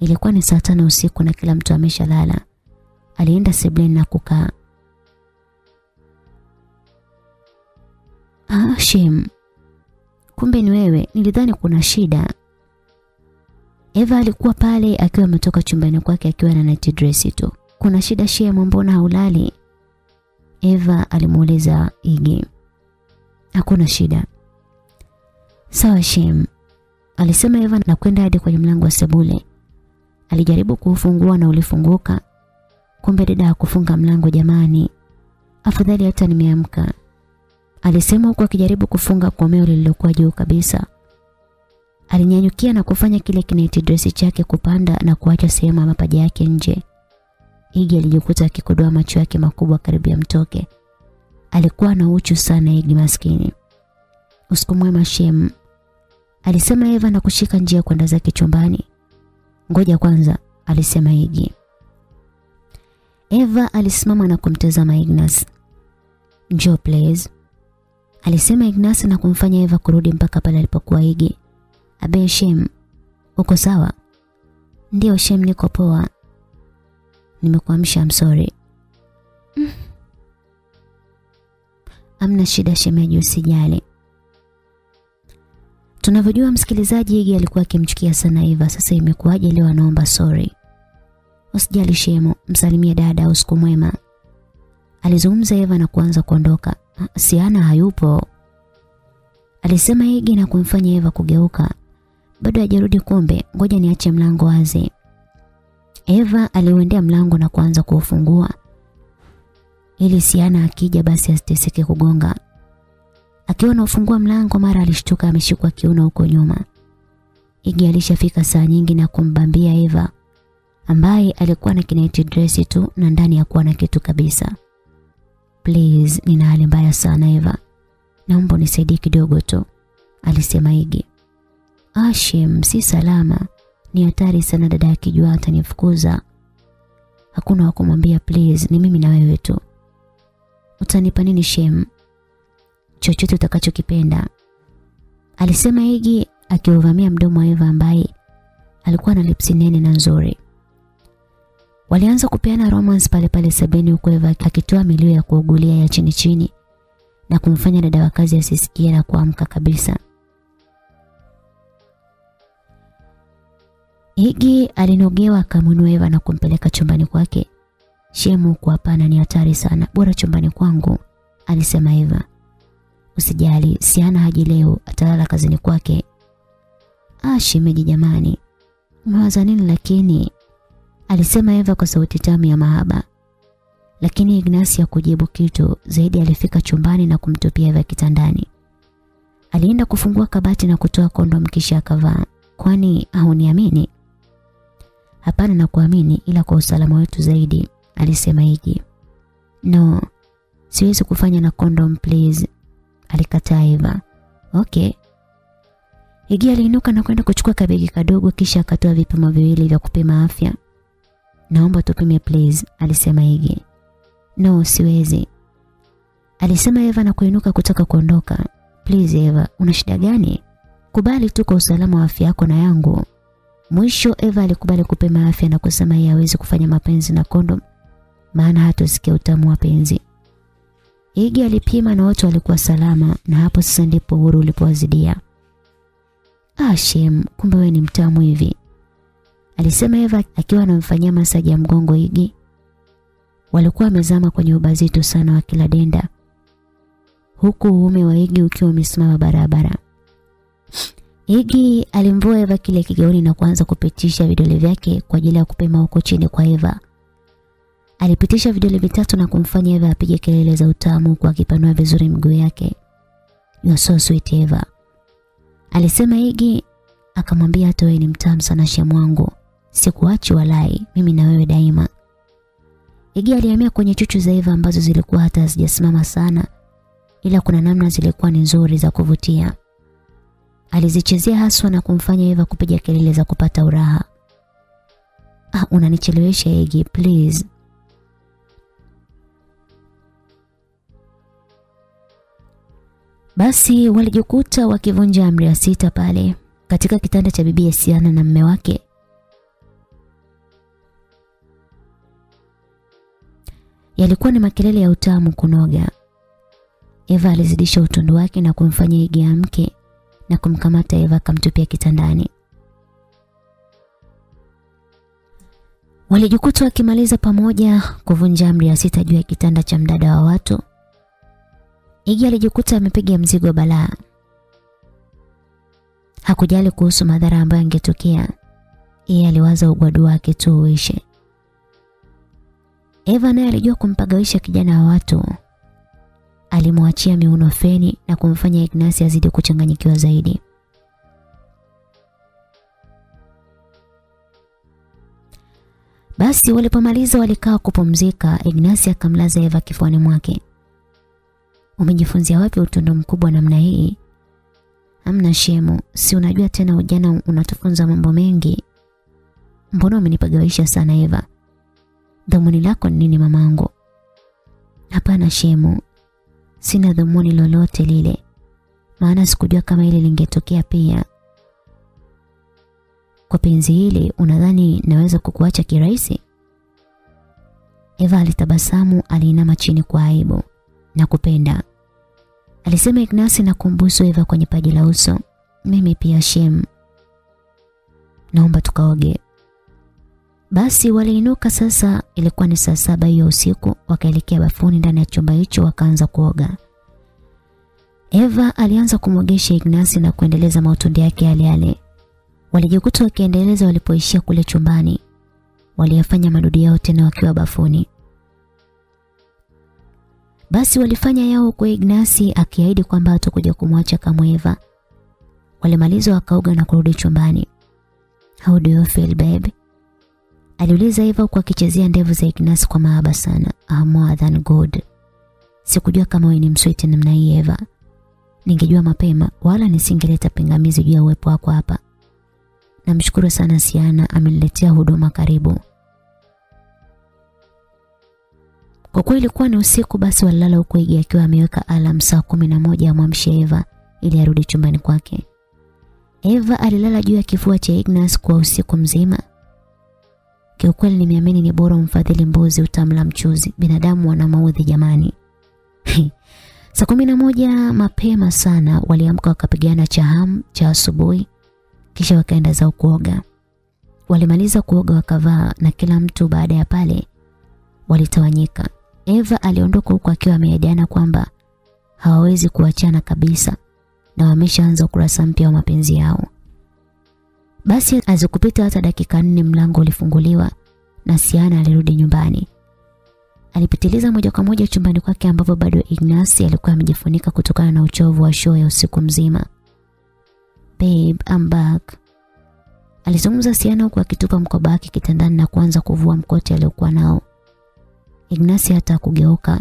Ilikuwa ni saa tano usiku na kila mtu ameshalala. Alienda sebleni na kukaa. Ah, Shem. Kumbe ni wewe, nilidhani kuna shida. Eva alikuwa pale akiwa ametoka chumbani kwake akiwa na night dress tu. Kuna shida Shem, mbona haulali? Eva alimuuliza Igi. Hakuna shida. Sawa Shem. alisema Eva na kwenda hadi kwenye mlango wa sebule. Alijaribu kuufungua na ulifunguka. Kumbe dada hakufunga mlango jamani. Afadhali hata nimeamka. Alisema huku akijaribu kufunga komeo lililokuwa juu kabisa. Alinyanyukia na kufanya kile kinaiti dresi chake kupanda na kuacha sehemu ya mapaja yake nje. Igi alijikuta akikodoa macho yake makubwa karibu ya mtoke. Alikuwa na uchu sana Igi maskini. Usiku mwema Shem. Alisema Eva na kushika njia kwenda zake chumbani. Ngoja kwanza, alisema Igi. Eva alisimama na kumtazama Ignas. Njoo please. Alisema Ignasi na kumfanya Eva kurudi mpaka pale alipokuwa Igi. Abe Shem, uko sawa? Ndio Shem, niko poa. Nimekuamsha, I'm sorry. Mm. Amna shida shemeji, usijali. Tunavyojua msikilizaji, Igi alikuwa akimchukia sana Eva. Sasa imekuwaje leo anaomba sorry? Usijali Shemo, msalimie dada, usiku mwema. Alizungumza Eva na kuanza kuondoka. Siana hayupo. Alisema Igi na kumfanya Eva kugeuka. Bado hajarudi kumbe, ngoja niache mlango wazi. Eva aliuendea mlango na kuanza kuufungua. Ili Siana akija basi asiteseke kugonga. Akiwa anafungua mlango mara alishtuka ameshikwa kiuno huko nyuma. Igi alishafika saa nyingi na kumbambia Eva ambaye alikuwa na kinaiti dress tu na ndani ya kuwa na kitu kabisa. Please, nina hali mbaya sana Eva. Naomba unisaidie kidogo tu, alisema Igi. Ashim, si salama. Ni hatari sana dada akijua atanifukuza. Hakuna wa kumwambia please, ni mimi na wewe tu. Utanipa nini Shem? Chochote utakachokipenda. Alisema Igi akiuvamia mdomo wa Eva ambaye alikuwa na lipsi nene na nzuri. Walianza kupeana romance pale pale sebeni huko Eva akitoa milio ya kuugulia ya chini chini na kumfanya dada wa kazi asisikie na kuamka kabisa. Higi alinogewa akamunua Eva na kumpeleka chumbani kwake. Shemu kwa hapana ni hatari sana. Bora chumbani kwangu, alisema Eva. Usijali, Siana haji leo, atalala kazini kwake. Ah, shemeji jamani. Umewaza nini lakini? Alisema Eva kwa sauti tamu ya mahaba. Lakini Ignacia kujibu kitu, zaidi alifika chumbani na kumtupia Eva kitandani. Alienda kufungua kabati na kutoa kondom kisha akavaa. Kwani hauniamini? Hapana na kuamini ila kwa usalama wetu zaidi, alisema Igi. No, siwezi kufanya na kondom please, alikataa Eva. Okay. Igi aliinuka na kwenda kuchukua kabegi kadogo kisha akatoa vipimo viwili vya kupima afya. Naomba tupime please, alisema Igi. No, siwezi. Alisema Eva na kuinuka kutoka kuondoka. Please Eva, una shida gani? Kubali tu kwa usalama wa afya yako na yangu. Mwisho Eva alikubali kupima afya na kusema yeye hawezi kufanya mapenzi na kondom maana hatosikia utamu wa penzi. Igi alipima na wote walikuwa salama na hapo sasa ndipo uhuru ulipowazidia. Ah, Shem, kumbe wewe ni mtamu hivi. Alisema Eva akiwa anamfanyia masaji ya mgongo Igi. Walikuwa wamezama kwenye ubazito sana wa kila denda. Huku uume wa Igi ukiwa umesimama barabara. Igi alimvua Eva kile kigauni na kuanza kupitisha vidole vyake kwa ajili ya kupema huko chini kwa Eva. Alipitisha vidole vitatu na kumfanya Eva apige kelele za utamu kwa akipanua vizuri miguu yake. You so sweet Eva. Alisema Igi akamwambia hata ni mtamu sana shemu wangu. Sikuachi walai, mimi na wewe daima. Igi alihamia kwenye chuchu za Eva ambazo zilikuwa hata hazijasimama sana ila kuna namna zilikuwa ni nzuri za kuvutia. Alizichezea haswa na kumfanya Eva kupiga kelele za kupata uraha. Ah, unanichelewesha Egi, please. Basi walijikuta wakivunja amri ya sita pale katika kitanda cha bibi Siana na mme wake. Yalikuwa ni makelele ya utamu kunoga. Eva alizidisha utundu wake na kumfanya Igi amke na kumkamata Eva akamtupia kitandani. Walijikuta wakimaliza pamoja kuvunja amri ya sita juu ya kitanda cha mdada wa watu. Igi alijikuta amepiga mzigo balaa. Hakujali kuhusu madhara ambayo angetokea Yeye aliwaza ugwadu wake tu uishe. Eva naye alijua kumpagawisha kijana wa watu. Alimwachia miuno feni na kumfanya Ignasi azidi kuchanganyikiwa zaidi. Basi walipomaliza walikaa kupumzika, Ignasi akamlaza Eva kifuani mwake. Umejifunzia wapi utundo mkubwa namna hii? Hamna shemu, si unajua tena ujana unatufunza mambo mengi. Mbona umenipagawisha sana Eva? Dhumuni lako ni nini mamangu? Hapana shemu, sina dhumuni lolote lile, maana sikujua kama ile lingetokea pia. Kwa penzi hili unadhani naweza kukuacha kirahisi? Eva alitabasamu, aliinama chini kwa aibu na kupenda. Alisema Ignasi na kumbusu Eva kwenye paji la uso. Mimi pia shem. Naomba tukaoge. Basi waliinuka sasa, ilikuwa ni saa saba hiyo usiku, wakaelekea bafuni ndani ya chumba hicho wakaanza kuoga. Eva alianza kumwogesha Ignasi na kuendeleza mautundi yake yale yale. Walijikuta wakiendeleza walipoishia kule chumbani. Waliyafanya madudu yao tena wakiwa bafuni. Basi walifanya yao kwa Ignasi akiahidi kwamba hatakuja kumwacha kamwe Eva. Walimaliza wakaoga na kurudi chumbani. How do you feel babe? Aliuliza Eva kwa akichezea ndevu za Ignas kwa mahaba sana. Ah, more than good. Sikujua kama wewe ni mswiti namna hii Eva. Ningejua mapema wala nisingeleta pingamizi juu ya uwepo wako hapa. Namshukuru sana Siana ameniletea huduma karibu. Kwa kweli ilikuwa ni usiku basi walilala huko Igi akiwa ameweka alam saa kumi na moja amwamshe Eva ili arudi chumbani kwake. Eva alilala juu ya kifua cha Ignas kwa usiku mzima. Kiukweli nimeamini ni bora umfadhili mbuzi utamla mchuzi. Binadamu wana maudhi jamani. Saa kumi na moja mapema sana waliamka wakapigana chaham cha asubuhi kisha wakaenda zao kuoga. Walimaliza kuoga wakavaa na kila mtu baada ya pale walitawanyika. Eva aliondoka huku akiwa ameahidiana kwamba hawawezi kuachana kabisa na wameshaanza ukurasa mpya wa mapenzi yao. Basi azikupita hata dakika nne mlango ulifunguliwa na Siana alirudi nyumbani. Alipitiliza moja kwa moja chumbani kwake ambapo bado Ignasi alikuwa amejifunika kutokana na uchovu wa show ya usiku mzima. Babe, I'm back. Alizungumza Siana huku akitupa mkoba wake kitandani na kuanza kuvua mkoti aliokuwa nao. Ignasi hata kugeuka.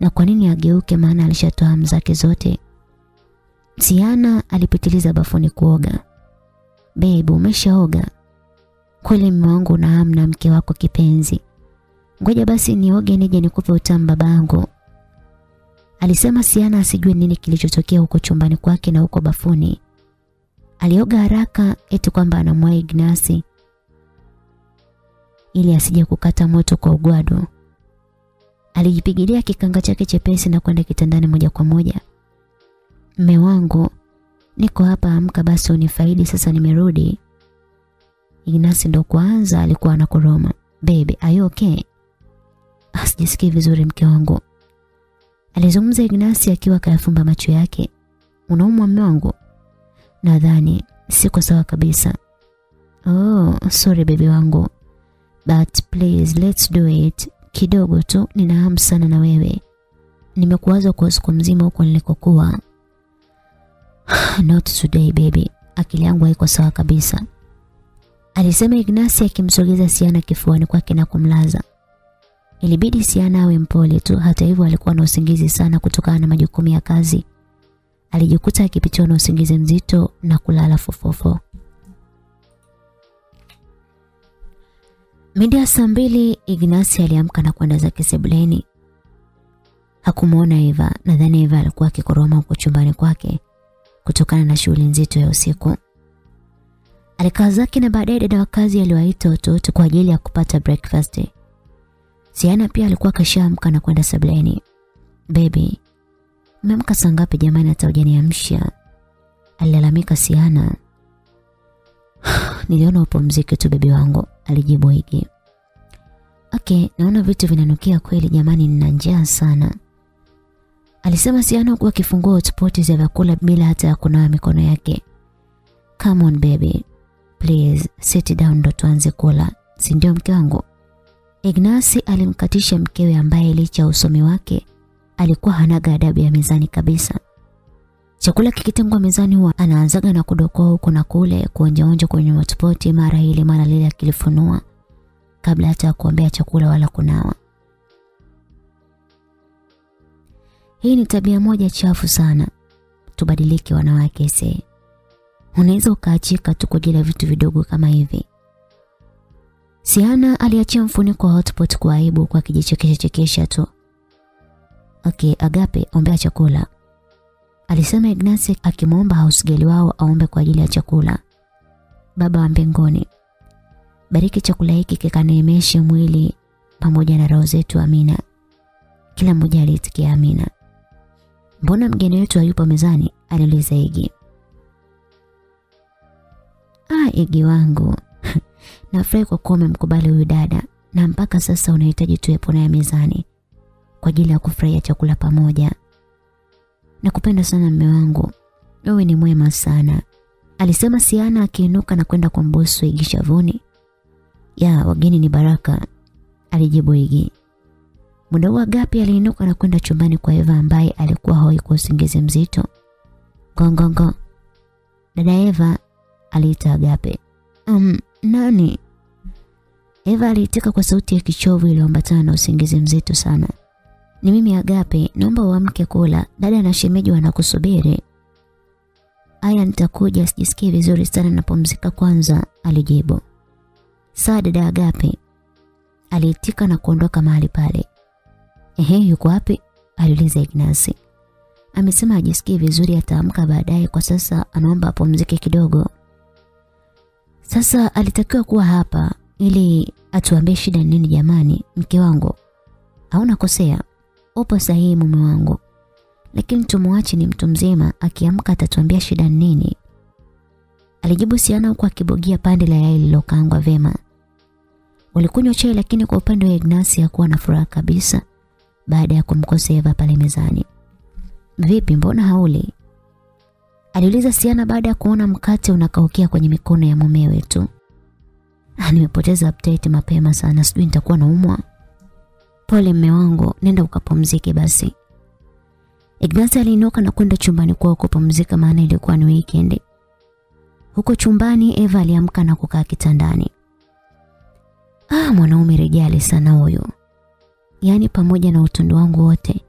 Na kwa nini ageuke maana alishatoa hamu zake zote? Siana alipitiliza bafuni kuoga. Babe, umeshaoga? Kweli mume wangu na amna mke wako kipenzi. Ngoja basi nioge nije nikupe utamu babangu. Alisema Siana asijue nini kilichotokea huko chumbani kwake na huko bafuni. Alioga haraka eti kwamba anamwa Ignasi ili asije kukata moto kwa ugwado. Alijipigilia kikanga chake chepesi na kwenda kitandani moja kwa moja. Mme wangu, niko hapa, amka basi unifaidi, sasa nimerudi. Ignasi ndo kwanza alikuwa anakoroma. Baby, are you okay? Sijisikii vizuri mke wangu. Alizungumza Ignasi akiwa kayafumba macho yake. Unaumwa mume wangu? Nadhani siko sawa kabisa. Oh, sorry baby wangu. But please let's do it. Kidogo tu nina hamu sana na wewe. Nimekuwaza kwa siku mzima huko nilikokuwa. Not today baby. Akili yangu haiko sawa kabisa. Alisema Ignasi akimsogeza Siana kifuani kwake na kumlaza. Ilibidi Siana awe mpole tu, hata hivyo alikuwa na usingizi sana kutokana na majukumu ya kazi. Alijikuta akipitiwa na usingizi mzito na kulala fofofo. Mida ya saa mbili Ignasi aliamka na kwenda zake sebuleni. Hakumwona Eva, nadhani Eva alikuwa akikoroma huko chumbani kwake kutokana na shughuli nzito ya usiku. Alikaa zake na baadaye dada wa kazi aliwaita watoto kwa ajili ya kupata breakfast. Siana pia alikuwa kashaamka na kwenda sableni Baby, umeamka saa ngapi jamani hata hujaniamsha? Alilalamika Siana. Niliona upumzike tu bebi wangu, alijibu Igi. Okay, naona vitu vinanukia kweli jamani, nina njaa sana. Alisema Siano kuwa kifungua hotpot za vyakula bila hata ya kunawa mikono yake. Come on baby. Please sit down ndo tuanze kula. Si ndio mke wangu? Ignasi alimkatisha mkewe ambaye licha usomi wake alikuwa hanaga adabu ya mezani kabisa. Chakula kikitengwa mezani huwa anaanzaga na kudokoa huko na kule kuonjaonja kwenye motopoti mara ile mara lile akilifunua kabla hata ya kuombea chakula wala kunawa. Hii ni tabia moja chafu sana. Tubadilike wanawake se. Unaweza ukaachika tu kwa ya vitu vidogo kama hivi. Siana aliachia mfuniko wa hotpot kwa aibu kwa kijichekesha chekesha tu. Okay, Agape, ombea chakula. Alisema Ignace akimwomba hausgeli wao aombe kwa ajili ya chakula. Baba wa mbinguni, bariki chakula hiki kikaneemeshe mwili pamoja na roho zetu, amina. Kila mmoja aliitikia amina. Mbona mgeni wetu hayupo mezani? aliuliza Igi. Ah, Igi wangu. Nafurahi kwa kuwa umemkubali huyu dada na mpaka sasa unahitaji tuwepo naye mezani kwa ajili ya kufurahia chakula pamoja. Nakupenda sana mme wangu. Wewe ni mwema sana. Alisema Siana akiinuka na kwenda kwa kumbusu Igi shavuni. Ya, wageni ni baraka. Alijibu Igi. Muda huo gapi aliinuka na kwenda chumbani kwa Eva ambaye alikuwa hoi kwa usingizi mzito. Gongongo. Dada Eva aliita Agape. Um, nani? Eva aliitika kwa sauti ya kichovu iliyoambatana na usingizi mzito sana. Ni mimi Agape, naomba uamke kula. Dada na shemeji wanakusubiri. Aya, nitakuja, sijisikii vizuri sana napumzika kwanza, alijibu. Saa dada Agape. Aliitika na kuondoka mahali pale. Ehe, yuko wapi? aliuliza Ignasi. Amesema ajisikie vizuri ataamka baadaye kwa sasa anaomba apumzike kidogo. Sasa alitakiwa kuwa hapa ili atuambie shida nini jamani, mke wangu. Hauna kosea. Upo sahihi mume wangu. Lakini tumuache ni mtu mzima, akiamka atatuambia shida nini. Alijibu Siana huku akibogia pande la yai lililokaangwa vema. Walikunywa chai lakini kwa upande wa Ignasi hakuwa na furaha kabisa baada ya kumkosea Eva pale mezani. Vipi mbona hauli? Aliuliza Siana baada ya kuona mkate unakaukia kwenye mikono ya mume wetu Ah, nimepoteza update mapema sana, sijui nitakuwa naumwa. Pole mme wangu, nenda ukapumzike basi. Ignasi aliinuka na kwenda chumbani kwao kupumzika maana ilikuwa ni weekend. Huko chumbani Eva aliamka na kukaa kitandani. Ah, mwanaume rejali sana huyo. Yaani pamoja na utundu wangu wote,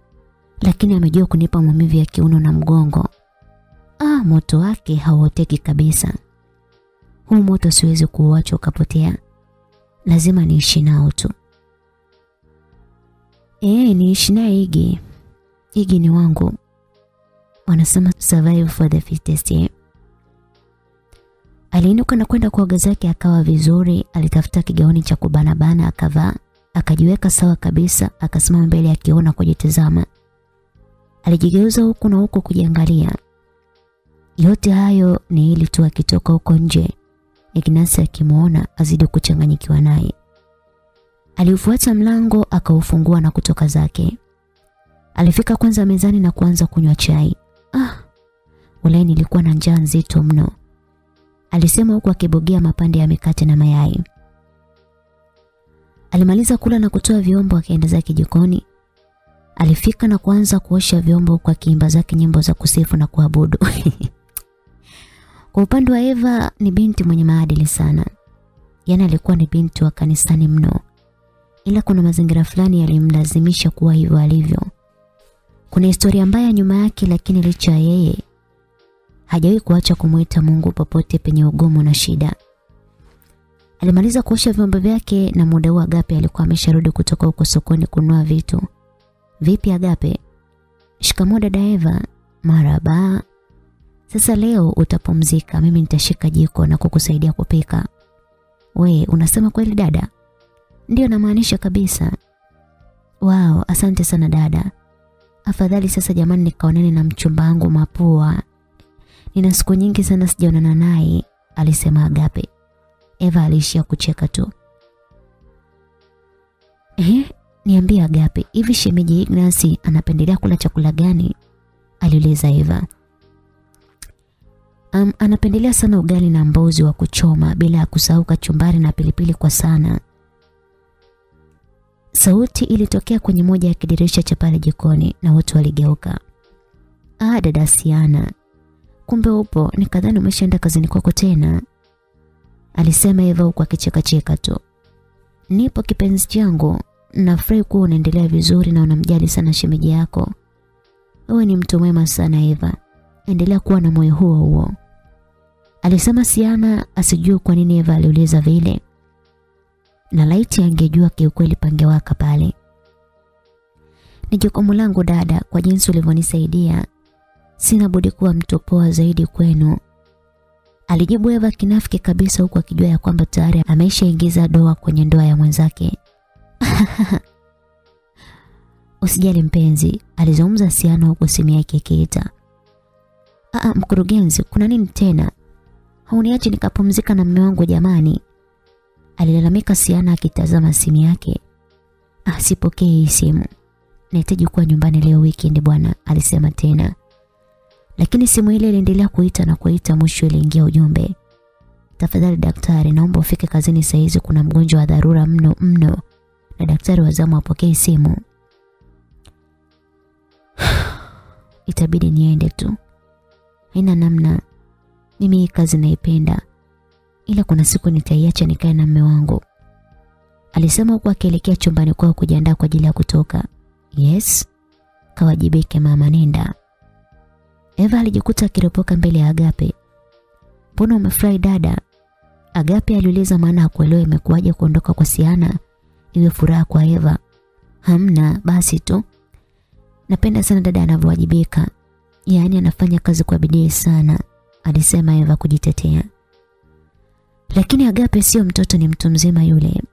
lakini amejua kunipa maumivu ya kiuno na mgongo. Ah, moto wake hauoteki kabisa. Huu moto siwezi kuuacha ukapotea. Lazima niishi nao tu. Eh, niishi naye Igi. Igi ni wangu. Wanasema survive for the fittest. Eh? Aliinuka na kwenda kuoga zake akawa vizuri, alitafuta kigaoni cha kubanabana akavaa, akajiweka sawa kabisa, akasimama mbele akiona kujitazama. Alijigeuza huku na huko kujiangalia. Yote hayo ni ili tu akitoka huko nje, Ignasi akimuona azidi kuchanganyikiwa naye. Aliufuata mlango akaufungua na kutoka zake. Alifika kwanza mezani na kuanza kunywa chai. Ah, ulai nilikuwa na njaa nzito mno. Alisema huku akibogea mapande ya mikate na mayai. Alimaliza kula na kutoa vyombo akaenda zake jikoni. Alifika na kuanza kuosha vyombo kwa kiimba zake nyimbo za kusifu na kuabudu. Kwa upande wa Eva ni binti mwenye maadili sana. Yaani alikuwa ni binti wa kanisani mno. Ila kuna mazingira fulani yalimlazimisha kuwa hivyo alivyo. Kuna historia mbaya nyuma yake lakini licha yeye hajawahi kuacha kumwita Mungu popote penye ugomo na shida. Alimaliza kuosha vyombo vyake na muda huo Agape alikuwa amesharudi kutoka huko sokoni kununua vitu. Vipi Agape? Shikamoo dada Eva. Maraba. Sasa leo utapumzika, mimi nitashika jiko na kukusaidia kupika. We, unasema kweli dada? Ndiyo namaanisha kabisa. Wow, asante sana dada. Afadhali sasa jamani nikaonane na mchumba wangu Mapua. Nina siku nyingi sana sijaonana naye, alisema Agape. Eva aliishia kucheka tu. Eh, niambie Agape, hivi shemeji Ignasi anapendelea kula chakula gani? aliuliza Eva. Um, anapendelea sana ugali na mbozi wa kuchoma bila ya kusahau kachumbari na pilipili kwa sana. Sauti ilitokea kwenye moja ya kidirisha cha pale jikoni na wote waligeuka. Ah, dada Siana. Kumbe upo, nikadhani umeshaenda kazini kwako tena. Alisema hivyo huku akicheka-cheka tu. Nipo kipenzi changu, nafurahi kuwa unaendelea vizuri na unamjali sana shemeji yako. Wewe ni mtu mwema sana Eva. Endelea kuwa na moyo huo huo. Alisema Siana asijue kwa nini Eva aliuliza vile. Na laiti angejua kiukweli pangewaka pale. Ni jukumu langu dada kwa jinsi ulivyonisaidia. Sina budi kuwa mtu poa zaidi kwenu. Alijibu Eva kinafiki kabisa huku akijua ya kwamba tayari ameshaingiza doa kwenye ndoa ya mwenzake. Usijali mpenzi, alizungumza Siano huku simu yake ikiita. Aa, mkurugenzi, kuna nini tena? Hauniachi nikapumzika na mume wangu jamani. Alilalamika Siana akitazama simu yake. Ah, sipokei hii simu. Nahitaji kuwa nyumbani leo weekend bwana, alisema tena. Lakini simu ile iliendelea kuita na kuita mwisho iliingia ujumbe. Tafadhali daktari, naomba ufike kazini saa hizi kuna mgonjwa wa dharura mno mno. Na daktari wa zamu apokee simu. Itabidi niende tu. Haina namna. Mimi hii kazi naipenda. Ila kuna siku nitaiacha nikae na mme wangu. Alisema huku akielekea chumbani kwao kujiandaa kwa ajili ya kutoka. Yes. Kawajibike mama nenda. Eva alijikuta akiropoka mbele ya Agape. Mbona umefurahi dada? Agape aliuliza maana hakuelewa imekuwaje kuondoka kwa Siana iwe furaha kwa Eva. Hamna, basi tu. Napenda sana dada anavyowajibika. Yaani anafanya kazi kwa bidii sana, alisema Eva kujitetea. Lakini Agape sio mtoto ni mtu mzima yule.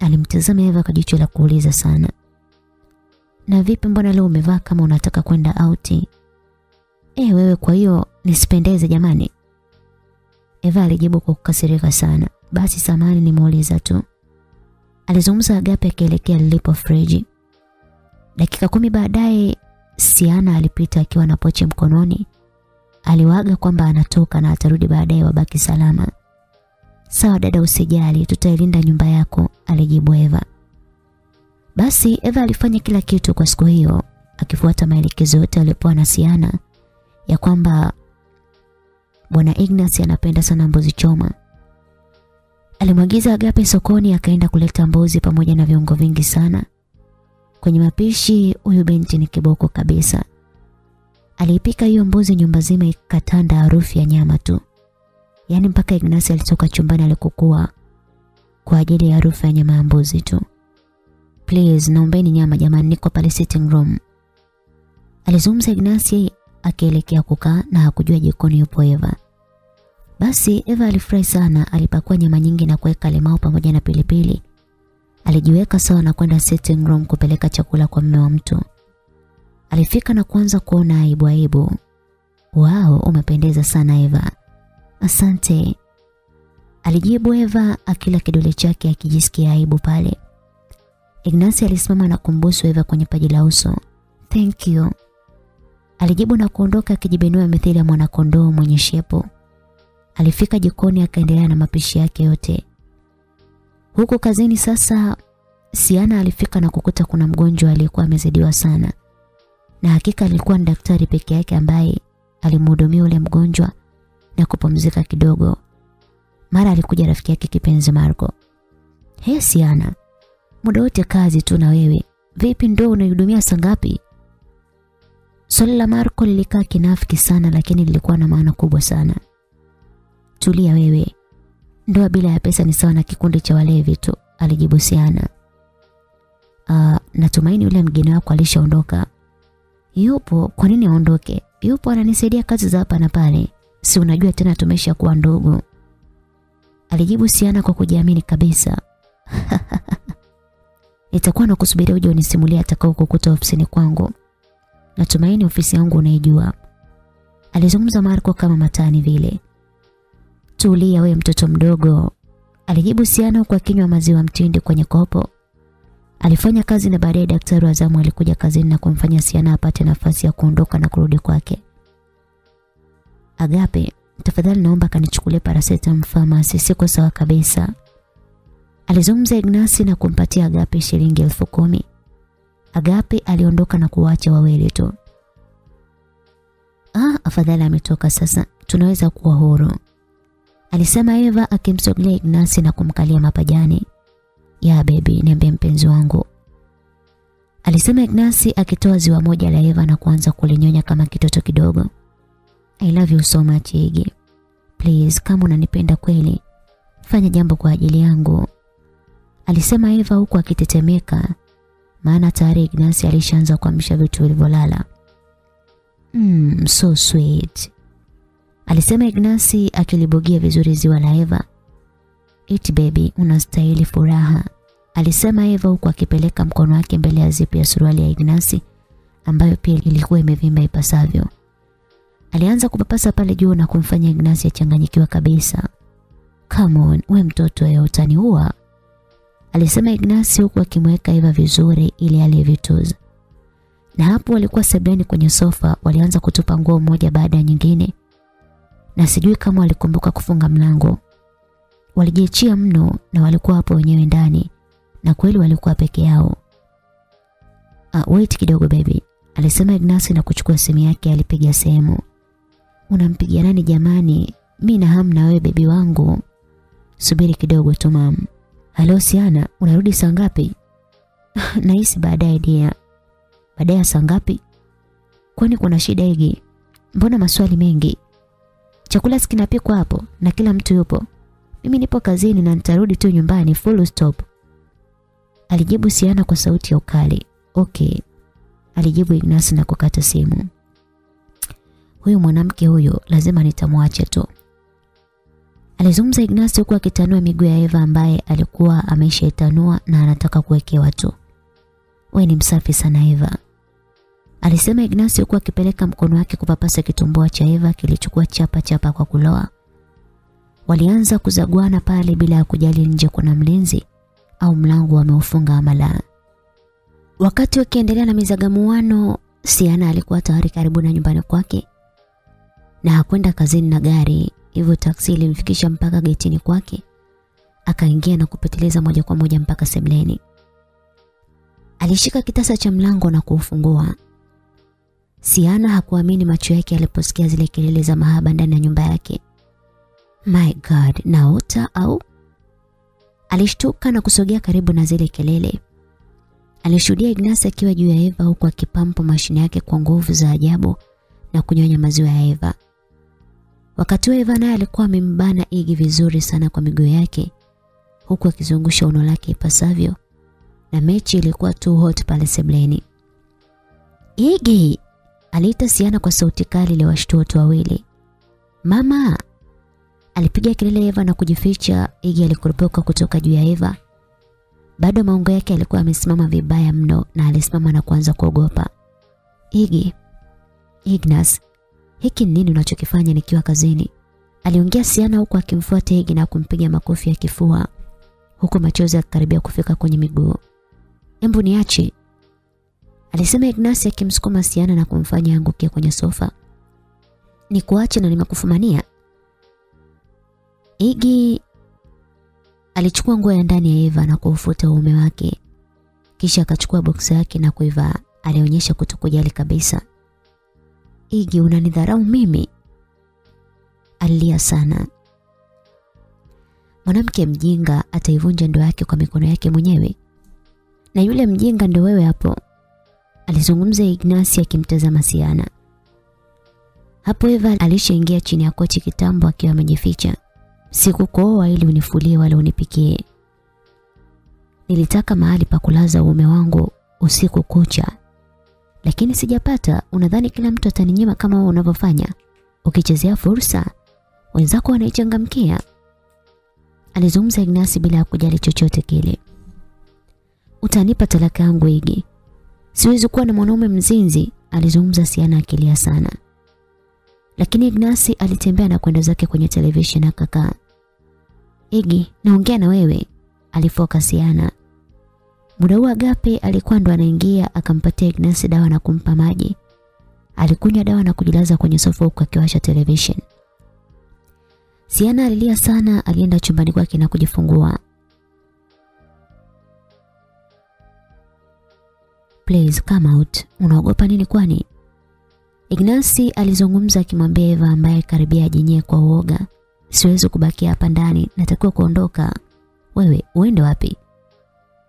Alimtazama Eva kwa jicho la kuuliza sana. Na vipi mbona leo umevaa kama unataka kwenda outi? Eh wewe kwa hiyo nisipendeze jamani. Eva alijibu kwa kukasirika sana. Basi samani nimeuliza tu. Alizungumza Agape akielekea lilipo friji. Dakika kumi baadaye Siana alipita akiwa na pochi mkononi. Aliwaga kwamba anatoka na atarudi baadaye wabaki salama. Sawa dada usijali, tutailinda nyumba yako, alijibu Eva. Basi Eva alifanya kila kitu kwa siku hiyo, akifuata maelekezo yote aliyopewa na Siana ya kwamba Bwana Ignas anapenda sana mbuzi choma. Alimwagiza Agape sokoni akaenda kuleta mbuzi pamoja na viungo vingi sana. Kwenye mapishi huyu binti ni kiboko kabisa. Aliipika hiyo mbuzi nyumba zima ikatanda harufu ya nyama tu. Yaani mpaka ignasi alitoka chumbani alikokuwa kwa ajili ya harufu ya nyama ya mbuzi tu. Please naombeni nyama jamani niko pale sitting room. Alizungumza Ignace akielekea kukaa na hakujua jikoni yupo Eva. Basi Eva alifurahi sana alipakua nyama nyingi na kuweka limau pamoja na pilipili. Alijiweka sawa na kwenda sitting room kupeleka chakula kwa mume wa mtu. Alifika na kuanza kuona aibu aibu. Wao umependeza sana Eva. Asante. Alijibu Eva akila kidole chake akijisikia aibu pale. Ignasi alisimama na kumbusu Eva kwenye paji la uso. Thank you. Alijibu na kuondoka akijibenua mithili ya mwanakondoo mwenye shepo. Alifika jikoni akaendelea na mapishi yake yote. Huko kazini sasa Siana alifika na kukuta kuna mgonjwa aliyekuwa amezidiwa sana. Na hakika alikuwa ni daktari peke yake ambaye alimhudumia ule mgonjwa na kupumzika kidogo. Mara alikuja rafiki yake kipenzi Marco. He Siana, muda wote kazi tu na wewe. Vipi ndo unaihudumia saa ngapi? Swali la Marco lilikaa kinafiki sana lakini lilikuwa na maana kubwa sana. Tulia wewe. Ndoa bila ya pesa ni sawa na kikundi cha walevi tu, alijibu Siana. Ah, natumaini yule mgeni wako alishaondoka. Yupo, kwa nini aondoke? Yupo ananisaidia kazi za hapa na pale. Si unajua tena tumesha kuwa ndugu. Alijibu Siana kwa kujiamini kabisa. Nitakuwa nakusubiria uje unisimulie atakao kukuta ofisini kwangu. Natumaini ofisi yangu unaijua. Alizungumza Marco kama matani vile. Tulia we mtoto mdogo. Alijibu Siano kwa kinywa maziwa mtindi kwenye kopo. Alifanya kazi na baadaye daktari wa zamu alikuja kazini na kumfanya Siana apate nafasi ya kuondoka na kurudi kwake. Agape, tafadhali naomba kanichukulie paracetamol pharmacy, siko sawa kabisa. Alizungumza Ignasi na kumpatia Agape shilingi elfu kumi. Agape aliondoka na kuwacha wawili tu. Ah, afadhali ametoka sasa, tunaweza kuwa huru. Alisema Eva akimsogelea Ignasi na kumkalia mapajani. Ya baby, niambie mpenzi wangu. Alisema Ignasi akitoa ziwa moja la Eva na kuanza kulinyonya kama kitoto kidogo. I love you so much Igi. Please, kama unanipenda kweli, fanya jambo kwa ajili yangu. Alisema Eva huku akitetemeka, maana tayari Ignasi alishaanza kuamsha vitu vilivyolala. Mm, so sweet. Alisema Ignasi akilibogia vizuri ziwa la Eva. It baby, unastahili furaha. Alisema Eva huku akipeleka mkono wake mbele ya zipu ya suruali ya Ignasi ambayo pia ilikuwa imevimba ipasavyo. Alianza kupapasa pale juu na kumfanya Ignasi achanganyikiwa kabisa. Come on, we mtoto ya utaniua. Alisema Ignasi huku akimweka Eva vizuri ili aliyevituza. Na hapo walikuwa sebuleni kwenye sofa, walianza kutupa nguo moja baada ya nyingine. Na sijui kama walikumbuka kufunga mlango. Walijiachia mno na walikuwa hapo wenyewe ndani na kweli walikuwa peke yao. Ah, wait kidogo baby, alisema Ignasi na kuchukua simu yake alipiga sehemu. Unampigia nani jamani? Mi na hamu na wewe bebi wangu. Subiri kidogo tu mam. Halo Siana, unarudi saa ngapi? Nahisi baadaye dia. Baadaye saa ngapi? Kwani kuna shida higi? Mbona maswali mengi? Chakula sikinapikwa hapo na kila mtu yupo. Mimi nipo kazini na nitarudi tu nyumbani full stop. Alijibu Siana kwa sauti ya ukali. Okay. Alijibu Ignasi na kukata simu. Huyu mwanamke huyo lazima nitamwache tu. Alizungumza Ignasi huku akitanua miguu ya Eva ambaye alikuwa ameshaitanua na anataka kuwekewa tu. We ni msafi sana Eva. Alisema Ignasi huku akipeleka mkono wake kupapasa kitumbua cha Eva kilichukua chapa chapa kwa kuloa. Walianza kuzaguana pale bila ya kujali nje kuna mlinzi au mlango wameufunga ama la. Wakati wakiendelea na mizagamuano, Siana alikuwa tayari karibu na nyumbani kwake na hakwenda kazini na gari, hivyo taksi ilimfikisha mpaka getini kwake. Akaingia na kupeteleza moja kwa moja mpaka sebleni. Alishika kitasa cha mlango na kuufungua. Siana hakuamini macho yake aliposikia zile kelele za mahaba ndani ya nyumba yake. My God, naota au? Alishtuka na kusogea karibu na zile kelele. Alishuhudia Ignasi akiwa juu ya Eva huku akipampa mashine yake kwa nguvu za ajabu na kunyonya maziwa ya Eva. Wakati wa Eva naye alikuwa amembana Igi vizuri sana kwa miguu yake huku akizungusha uno lake ipasavyo na mechi ilikuwa too hot pale sebleni. Igi aliita Siana kwa sauti kali iliyowashtua watu wawili. Mama alipiga kelele Eva na kujificha. Igi alikurupuka kutoka juu ya Eva. Bado maungo yake alikuwa amesimama vibaya mno na alisimama na kuanza kuogopa. Igi, Ignas, hiki ni nini unachokifanya nikiwa kazini? Aliongea Siana huku akimfuata Igi na kumpiga makofi ya kifua huku machozi yakikaribia kufika kwenye miguu. Embu niache. Alisema Ignasi akimsukuma Siana na kumfanya angukie kwenye sofa. Nikuache na nimekufumania. Igi alichukua nguo ya ndani ya Eva na kuufuta uume wake. Kisha akachukua boksi yake na kuivaa. Alionyesha kutokujali kabisa. Igi unanidharau mimi? Alilia sana. Mwanamke mjinga ataivunja ndoa yake kwa mikono yake mwenyewe. Na yule mjinga ndo wewe hapo. Alizungumza Ignasi akimtazama Siana. Hapo Eva alishaingia chini ya kochi kitambo akiwa amejificha. Sikukooa ili unifulie wala unipikie. Nilitaka mahali pa kulaza uume wangu usiku kucha. Lakini sijapata. Unadhani kila mtu ataninyima kama unavyofanya? Ukichezea fursa, wenzako wanaichangamkia. Alizungumza Ignasi bila kujali chochote kile. Utanipa talaka yangu Igi. Siwezi kuwa na mwanaume mzinzi, alizungumza Siana akilia sana. Lakini Ignasi alitembea na kwenda zake kwenye television akakaa. Igi, naongea na wewe, alifoka Siana. Muda huo Agape alikuwa ndo anaingia akampatia Ignasi dawa na kumpa maji. Alikunywa dawa na kujilaza kwenye sofa huku akiwasha television. Siana alilia sana, alienda chumbani kwake na kujifungua. Please come out. Unaogopa nini kwani? Ignasi alizungumza akimwambia Eva ambaye karibia ajinyee kwa uoga. Siwezi kubaki hapa ndani, natakiwa kuondoka. Wewe uende wapi?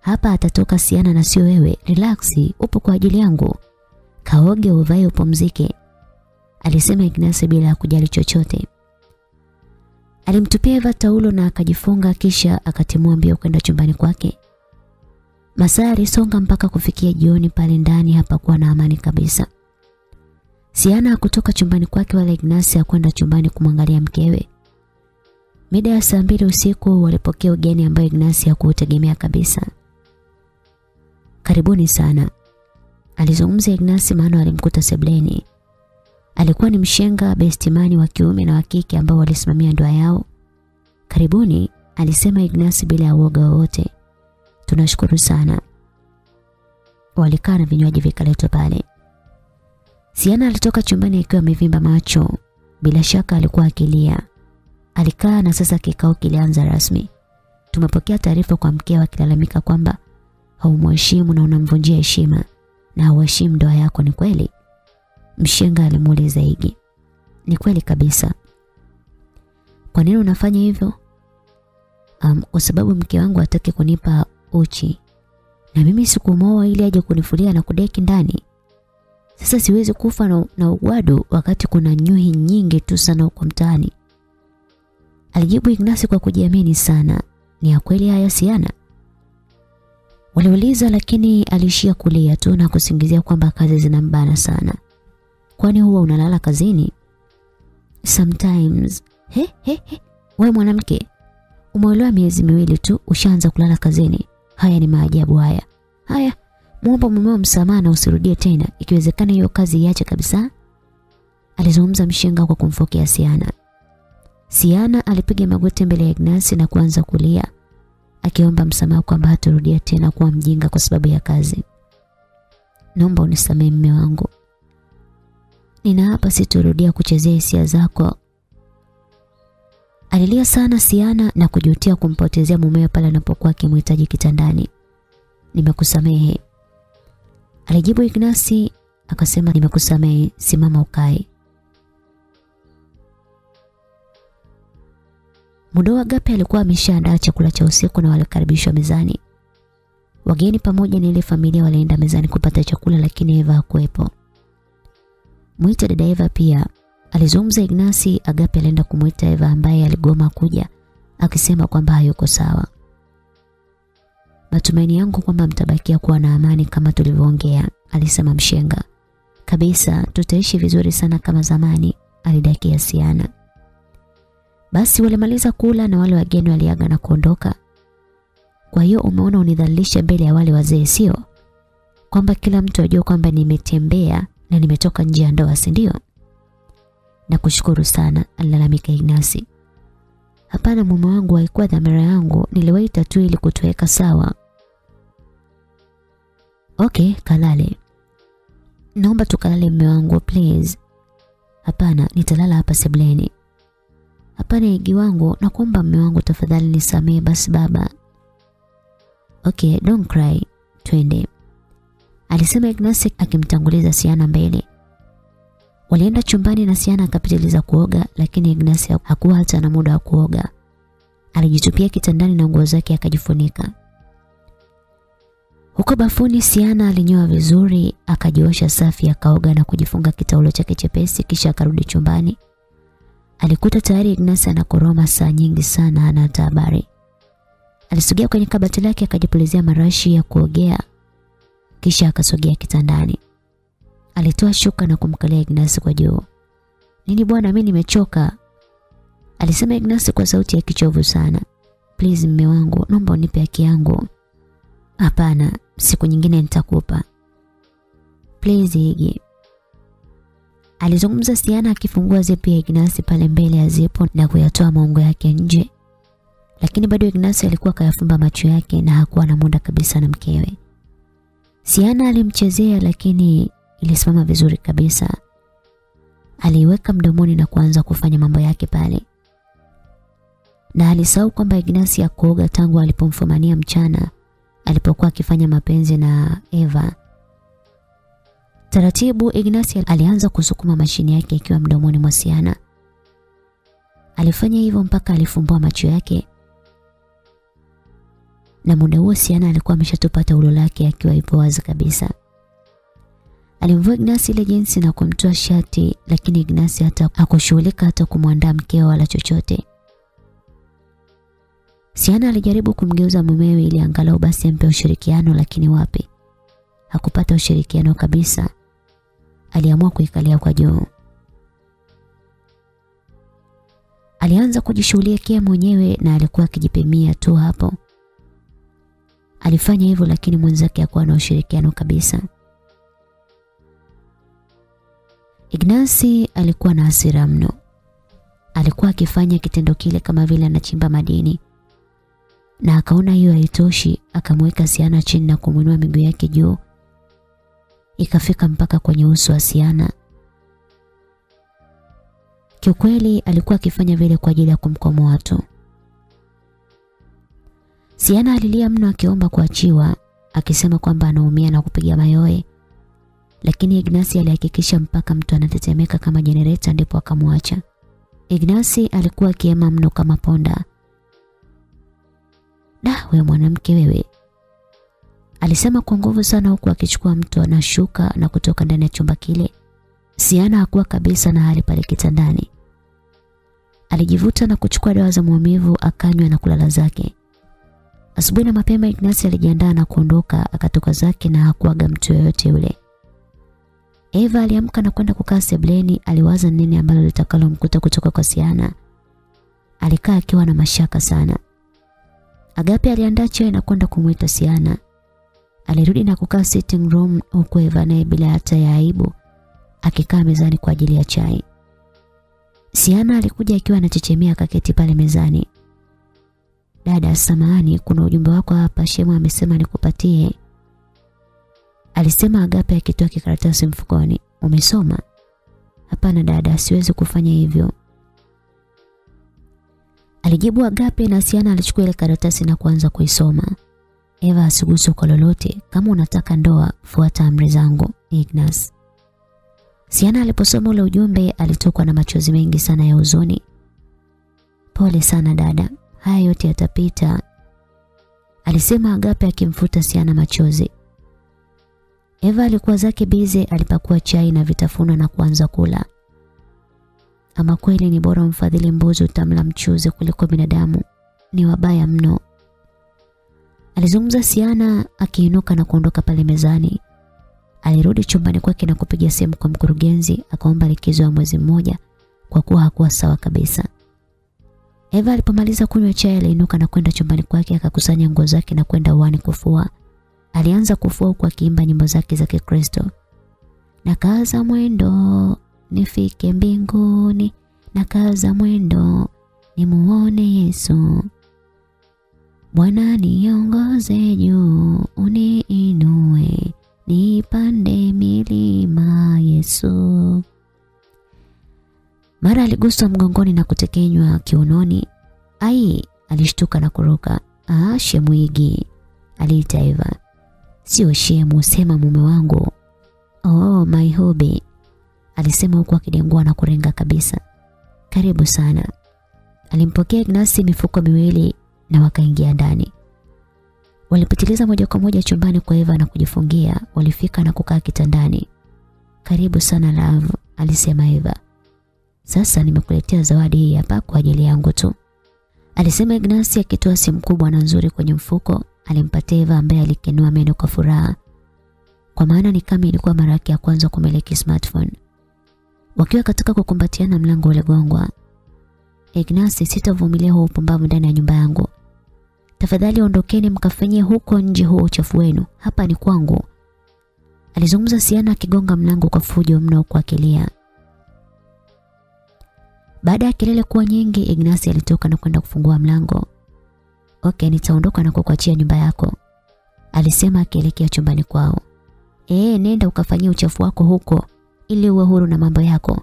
Hapa atatoka Siana na sio wewe. Relax, upo kwa ajili yangu. Kaoge uvae upumzike. Alisema Ignasi bila kujali chochote. Alimtupia Eva taulo na akajifunga kisha akatimua mbio kwenda chumbani kwake. Masaa alisonga mpaka kufikia jioni pale ndani hapakuwa na amani kabisa. Siana hakutoka chumbani kwake wala Ignasi akwenda chumbani kumwangalia mkewe. Mida ya saa mbili usiku walipokea ugeni ambayo Ignasi hakuutegemea kabisa. Karibuni sana. Alizungumza Ignasi maana alimkuta sebleni. Alikuwa ni mshenga bestimani wa kiume na wa kike ambao walisimamia ndoa yao. Karibuni, alisema Ignasi bila ya uoga wowote. Tunashukuru sana. Walikaa na vinywaji vikaletwa pale. Siana alitoka chumbani akiwa amevimba macho. Bila shaka alikuwa akilia. Alikaa na sasa kikao kilianza rasmi. Tumepokea taarifa kwa mkeo akilalamika kwamba haumheshimu na unamvunjia heshima na hauheshimu ndoa yako ni kweli? Mshenga alimuuliza Igi. Ni kweli kabisa. Kwa nini unafanya hivyo? Um, kwa sababu mke wangu hataki kunipa uchi. Na mimi sikumoa ili aje kunifulia na kudeki ndani. Sasa siwezi kufa na, na ugwado wakati kuna nyuhi nyingi tu sana huko mtaani. Alijibu Ignasi kwa kujiamini sana. Ni ya kweli haya Siana? Waliuliza lakini alishia kulia tu na kusingizia kwamba kazi zinambana sana. Kwani huwa unalala kazini? Sometimes. He he he. Wewe mwanamke, umeolewa miezi miwili tu ushaanza kulala kazini. Haya ni maajabu haya. Haya, muombe mumeo msamaha na usirudie tena. Ikiwezekana hiyo kazi iache kabisa. Alizungumza mshenga kwa kumfokea Siana. Siana alipiga magoti mbele ya Ignasi na kuanza kulia akiomba msamaha kwamba hatarudia tena kuwa mjinga kwa sababu ya kazi. Naomba unisamehe mme wangu. Ninaapa sitorudia kuchezea hisia zako. Alilia sana Siana na kujutia kumpotezea mumewe pale anapokuwa akimhitaji kitandani. Nimekusamehe. Alijibu Ignasi akasema nimekusamehe, simama ukae. Muda Agape alikuwa ameshaandaa chakula cha usiku na walikaribishwa mezani. Wageni pamoja na ile familia walienda mezani kupata chakula lakini Eva hakuwepo. Mwita dada Eva pia alizungumza Ignasi. Agape alienda kumwita Eva ambaye aligoma kuja akisema kwamba hayuko sawa. Matumaini yangu kwamba mtabakia kuwa na amani kama tulivyoongea, alisema mshenga. Kabisa, tutaishi vizuri sana kama zamani, alidakia Siana. Basi walimaliza kula na wale wageni waliaga na kuondoka. Kwa hiyo umeona unidhalilisha mbele ya wale wazee sio? Kwamba kila mtu ajue kwamba nimetembea na nimetoka nje ya ndoa si ndio? Nakushukuru sana, alilalamika Ignasi. Hapana mume wangu, haikuwa dhamira yangu, niliwaita tu ili kutuweka sawa. Okay, kalale. Naomba tukalale mume wangu please. Hapana, nitalala hapa sebleni. Hapana Egi wangu, nakuomba mume wangu tafadhali nisamee basi baba. Okay, don't cry. Twende. Alisema Ignasi akimtanguliza Siana mbele. Walienda chumbani na Siana akapitiliza kuoga lakini Ignasi hakuwa hata na muda wa kuoga. Alijitupia kitandani na nguo zake akajifunika. Huko bafuni Siana alinyoa vizuri, akajiosha safi, akaoga na kujifunga kitaulo chake chepesi kisha akarudi chumbani. Alikuta tayari Ignasi anakoroma saa nyingi sana hana hata habari. Alisogea kwenye kabati lake akajipulizia marashi ya kuogea kisha akasogea kitandani. Alitoa shuka na kumkalia Ignasi kwa juu. Nini bwana mimi nimechoka. Alisema Ignasi kwa sauti ya kichovu sana. Please mme wangu, naomba unipe haki yangu. Hapana, siku nyingine nitakupa. Please Igi. Alizungumza Siana akifungua zipu ya Ignasi pale mbele ya zipu na kuyatoa maungo yake nje. Lakini bado Ignasi alikuwa kayafumba macho yake na hakuwa na muda kabisa na mkewe. Siana alimchezea lakini ilisimama vizuri kabisa. Aliiweka mdomoni na kuanza kufanya mambo yake pale. na alisahau kwamba Ignasi ya kuoga tangu alipomfumania mchana alipokuwa akifanya mapenzi na Eva. Taratibu Ignasi alianza kusukuma mashine yake ikiwa mdomoni mwa Siana. Alifanya hivyo mpaka alifumbua macho yake. Na muda huo Siana alikuwa ameshatupata ulo lake akiwa ipo wazi kabisa. Alimvua Ignasi ile jinsi na kumtoa shati lakini Ignasi hata akushughulika hata kumwandaa mkeo wala chochote. Siana alijaribu kumgeuza mumewe ili angalau basi ampe ushirikiano lakini wapi. Hakupata ushirikiano kabisa. Aliamua kuikalia kwa juu. Alianza kujishughulikia mwenyewe na alikuwa akijipimia tu hapo. Alifanya hivyo lakini mwenzake hakuwa na ushirikiano kabisa. Ignasi alikuwa na hasira mno. Alikuwa akifanya kitendo kile kama vile anachimba madini. Na akaona hiyo haitoshi, akamweka Siana chini na kumwinua miguu yake juu. Ikafika mpaka kwenye uso wa Siana. Kiukweli alikuwa akifanya vile kwa ajili ya kumkomoa watu Siana alilia mno akiomba kuachiwa, akisema kwamba anaumia na kupiga mayoe. Lakini Ignasi alihakikisha mpaka mtu anatetemeka kama jenereta ndipo akamwacha. Ignasi alikuwa akiema mno kama ponda. Da, wewe mwanamke wewe. Alisema kwa nguvu sana huku akichukua mtu anashuka na kutoka ndani ya chumba kile. Siana hakuwa kabisa na hali pale kitandani. Alijivuta na kuchukua dawa za maumivu akanywa na kulala zake. Asubuhi na mapema Ignasi alijiandaa na kuondoka akatoka zake na hakuaga mtu yoyote yule. Eva aliamka na kwenda kukaa sebleni, aliwaza nini ambalo litakalomkuta kutoka kwa Siana. Alikaa akiwa na mashaka sana. Agape aliandaa chai na kwenda kumwita Siana. Alirudi na kukaa sitting room huku Eva naye bila hata ya aibu akikaa mezani kwa ajili ya chai. Siana alikuja akiwa anachechemea kaketi pale mezani. Dada, samahani, kuna ujumbe wako hapa, Shemu amesema nikupatie. Alisema Agape akitoa kikaratasi mfukoni. Umesoma? Hapana dada, siwezi kufanya hivyo. Alijibu Agape na Siana alichukua ile karatasi na kuanza kuisoma. Eva asigusu kwa lolote, kama unataka ndoa fuata amri zangu, Ignas. Siana aliposoma ule ujumbe alitokwa na machozi mengi sana ya huzuni. Pole sana dada, haya yote yatapita. Alisema Agape akimfuta Siana machozi. Eva alikuwa zake bize, alipakua chai na vitafunwa na kuanza kula. Ama kweli ni bora mfadhili mbuzi utamla mchuzi kuliko binadamu. Ni wabaya mno. Alizungumza Siana akiinuka na kuondoka pale mezani. Alirudi chumbani kwake na kupiga simu kwa mkurugenzi akaomba likizo ya mwezi mmoja kwa kuwa hakuwa sawa kabisa. Eva alipomaliza kunywa chai aliinuka na kwenda chumbani kwake akakusanya nguo zake na kwenda uani kufua. Alianza kufua huku akiimba nyimbo zake za Kikristo. Na kaza mwendo nifike mbinguni, na kaza mwendo nimuone Yesu. Bwana niongoze juu, uniinue, nipande milima Yesu. Mara aliguswa mgongoni na kutekenywa kiunoni. Ai, alishtuka na kuruka. Ah, Shemwigi, aliita Eva. Sio Shemu, sema mume wangu. Oh, my hobby, Alisema huku akidengua na kurenga kabisa. Karibu sana. Alimpokea Ignasi mifuko miwili na wakaingia ndani. Walipitiliza moja kwa moja chumbani kwa Eva na kujifungia. Walifika na kukaa kitandani. Karibu sana love, alisema Eva. Sasa nimekuletea zawadi hii hapa kwa ajili yangu tu. Alisema Ignasi akitoa simu kubwa na nzuri kwenye mfuko, alimpatia Eva ambaye alikenua meno kwa furaha. Kwa maana ni kama ilikuwa mara yake ya kwanza kumiliki smartphone. Wakiwa katika kukumbatiana mlango uligongwa. Ignasi, sitavumilia huo upumbavu ndani ya nyumba yangu. Tafadhali ondokeni mkafanyie huko nje huo uchafu wenu. Hapa ni kwangu. Alizungumza Siana akigonga mlango kwa fujo mno kwa akilia. Baada ya kelele kuwa nyingi, Ignasi alitoka na kwenda kufungua mlango. Okay, nitaondoka na kukuachia nyumba yako. Alisema akielekea chumbani kwao. Eh, nenda ukafanyia uchafu wako huko ili uwe huru na mambo yako.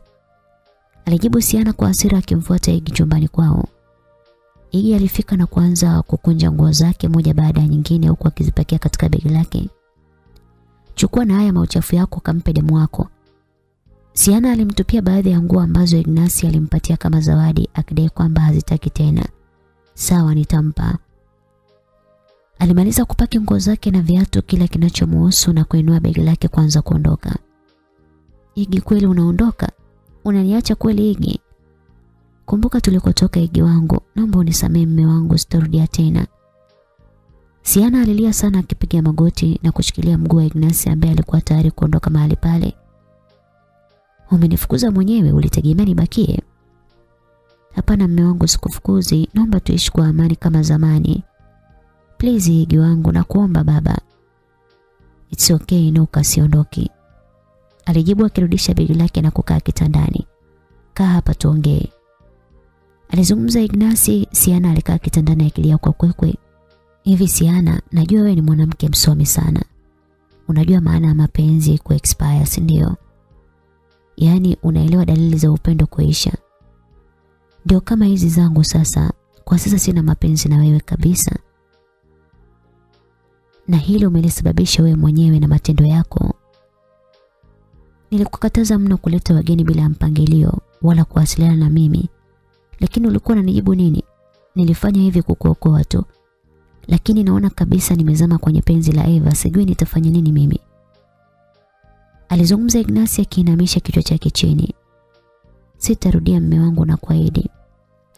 Alijibu Siana kwa hasira akimfuata Igi chumbani kwao. Igi alifika na kuanza kukunja nguo zake moja baada ya nyingine huku akizipakia katika begi lake. Chukua na haya mauchafu yako kampe demu wako. Siana alimtupia baadhi ya nguo ambazo Ignasi alimpatia kama zawadi akidai kwamba hazitaki tena. Sawa nitampa. Alimaliza kupaki nguo zake na viatu kila kinachomuhusu na kuinua begi lake kuanza kuondoka. Igi kweli unaondoka? Unaniacha kweli Igi? Kumbuka tulikotoka Igi wangu, naomba unisamee mme wangu sitarudia tena. Siana alilia sana akipiga magoti na kushikilia mguu wa Ignasi ambaye alikuwa tayari kuondoka mahali pale. Umenifukuza mwenyewe, ulitegemea nibakie? Hapana mme wangu, sikufukuzi. Naomba tuishi kwa amani kama zamani. Please Igi wangu, na kuomba baba. It's okay, no kasiondoki. Alijibu akirudisha begi lake na kukaa kitandani. Kaa hapa tuongee. Alizungumza Ignasi, Siana alikaa kitandani akilia kwa kwekwe. Hivi Siana, najua wewe ni mwanamke msomi sana. Unajua maana ya mapenzi ku expire, si ndio? Yaani unaelewa dalili za upendo kuisha. Ndio kama hizi zangu sasa. Kwa sasa sina mapenzi na wewe kabisa. Na hilo umelisababisha wewe mwenyewe na matendo yako. Nilikukataza mno kuleta wageni bila mpangilio wala kuwasiliana na mimi. Lakini ulikuwa unanijibu nini? Nilifanya hivi kukuokoa tu. Lakini naona kabisa nimezama kwenye penzi la Eva, sijui nitafanya nini mimi. Alizungumza Ignasi akiinamisha kichwa chake chini. Sitarudia mme wangu na kuahidi.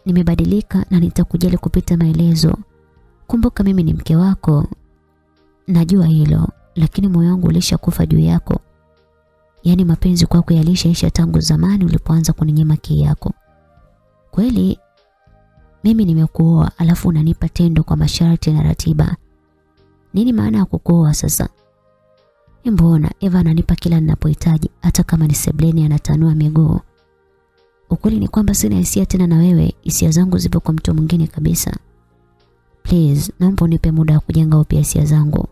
Nimebadilika na nitakujali kupita maelezo. Kumbuka mimi ni mke wako. Najua hilo, lakini moyo wangu ulishakufa juu yako. Yaani mapenzi kwako yalishaisha tangu zamani ulipoanza kuninyima kii yako. Kweli mimi nimekuoa alafu unanipa tendo kwa masharti na ratiba. Nini maana ya kukuoa sasa? Mbona Eva ananipa kila ninapohitaji hata kama ni sebleni anatanua miguu. Ukweli ni kwamba sina hisia tena na wewe, hisia zangu zipo kwa mtu mwingine kabisa. Please, naomba unipe muda wa kujenga upya hisia zangu.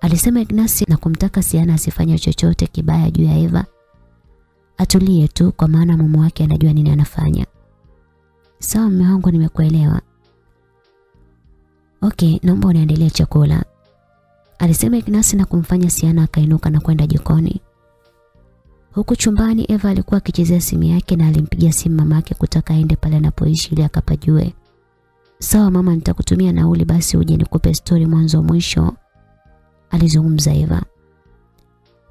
Alisema Ignasi na kumtaka Siana asifanye chochote kibaya juu ya Eva. Atulie tu kwa maana mume wake anajua nini anafanya. Sawa mume wangu nimekuelewa. Okay, naomba unaendelea chakula. Alisema Ignasi na kumfanya Siana akainuka na kwenda jikoni. Huku chumbani Eva alikuwa akichezea simu yake na alimpigia simu mamake kutaka aende pale anapoishi ili akapajue. Sawa mama, nitakutumia nauli basi uje nikupe stori mwanzo mwisho, alizungumza Eva.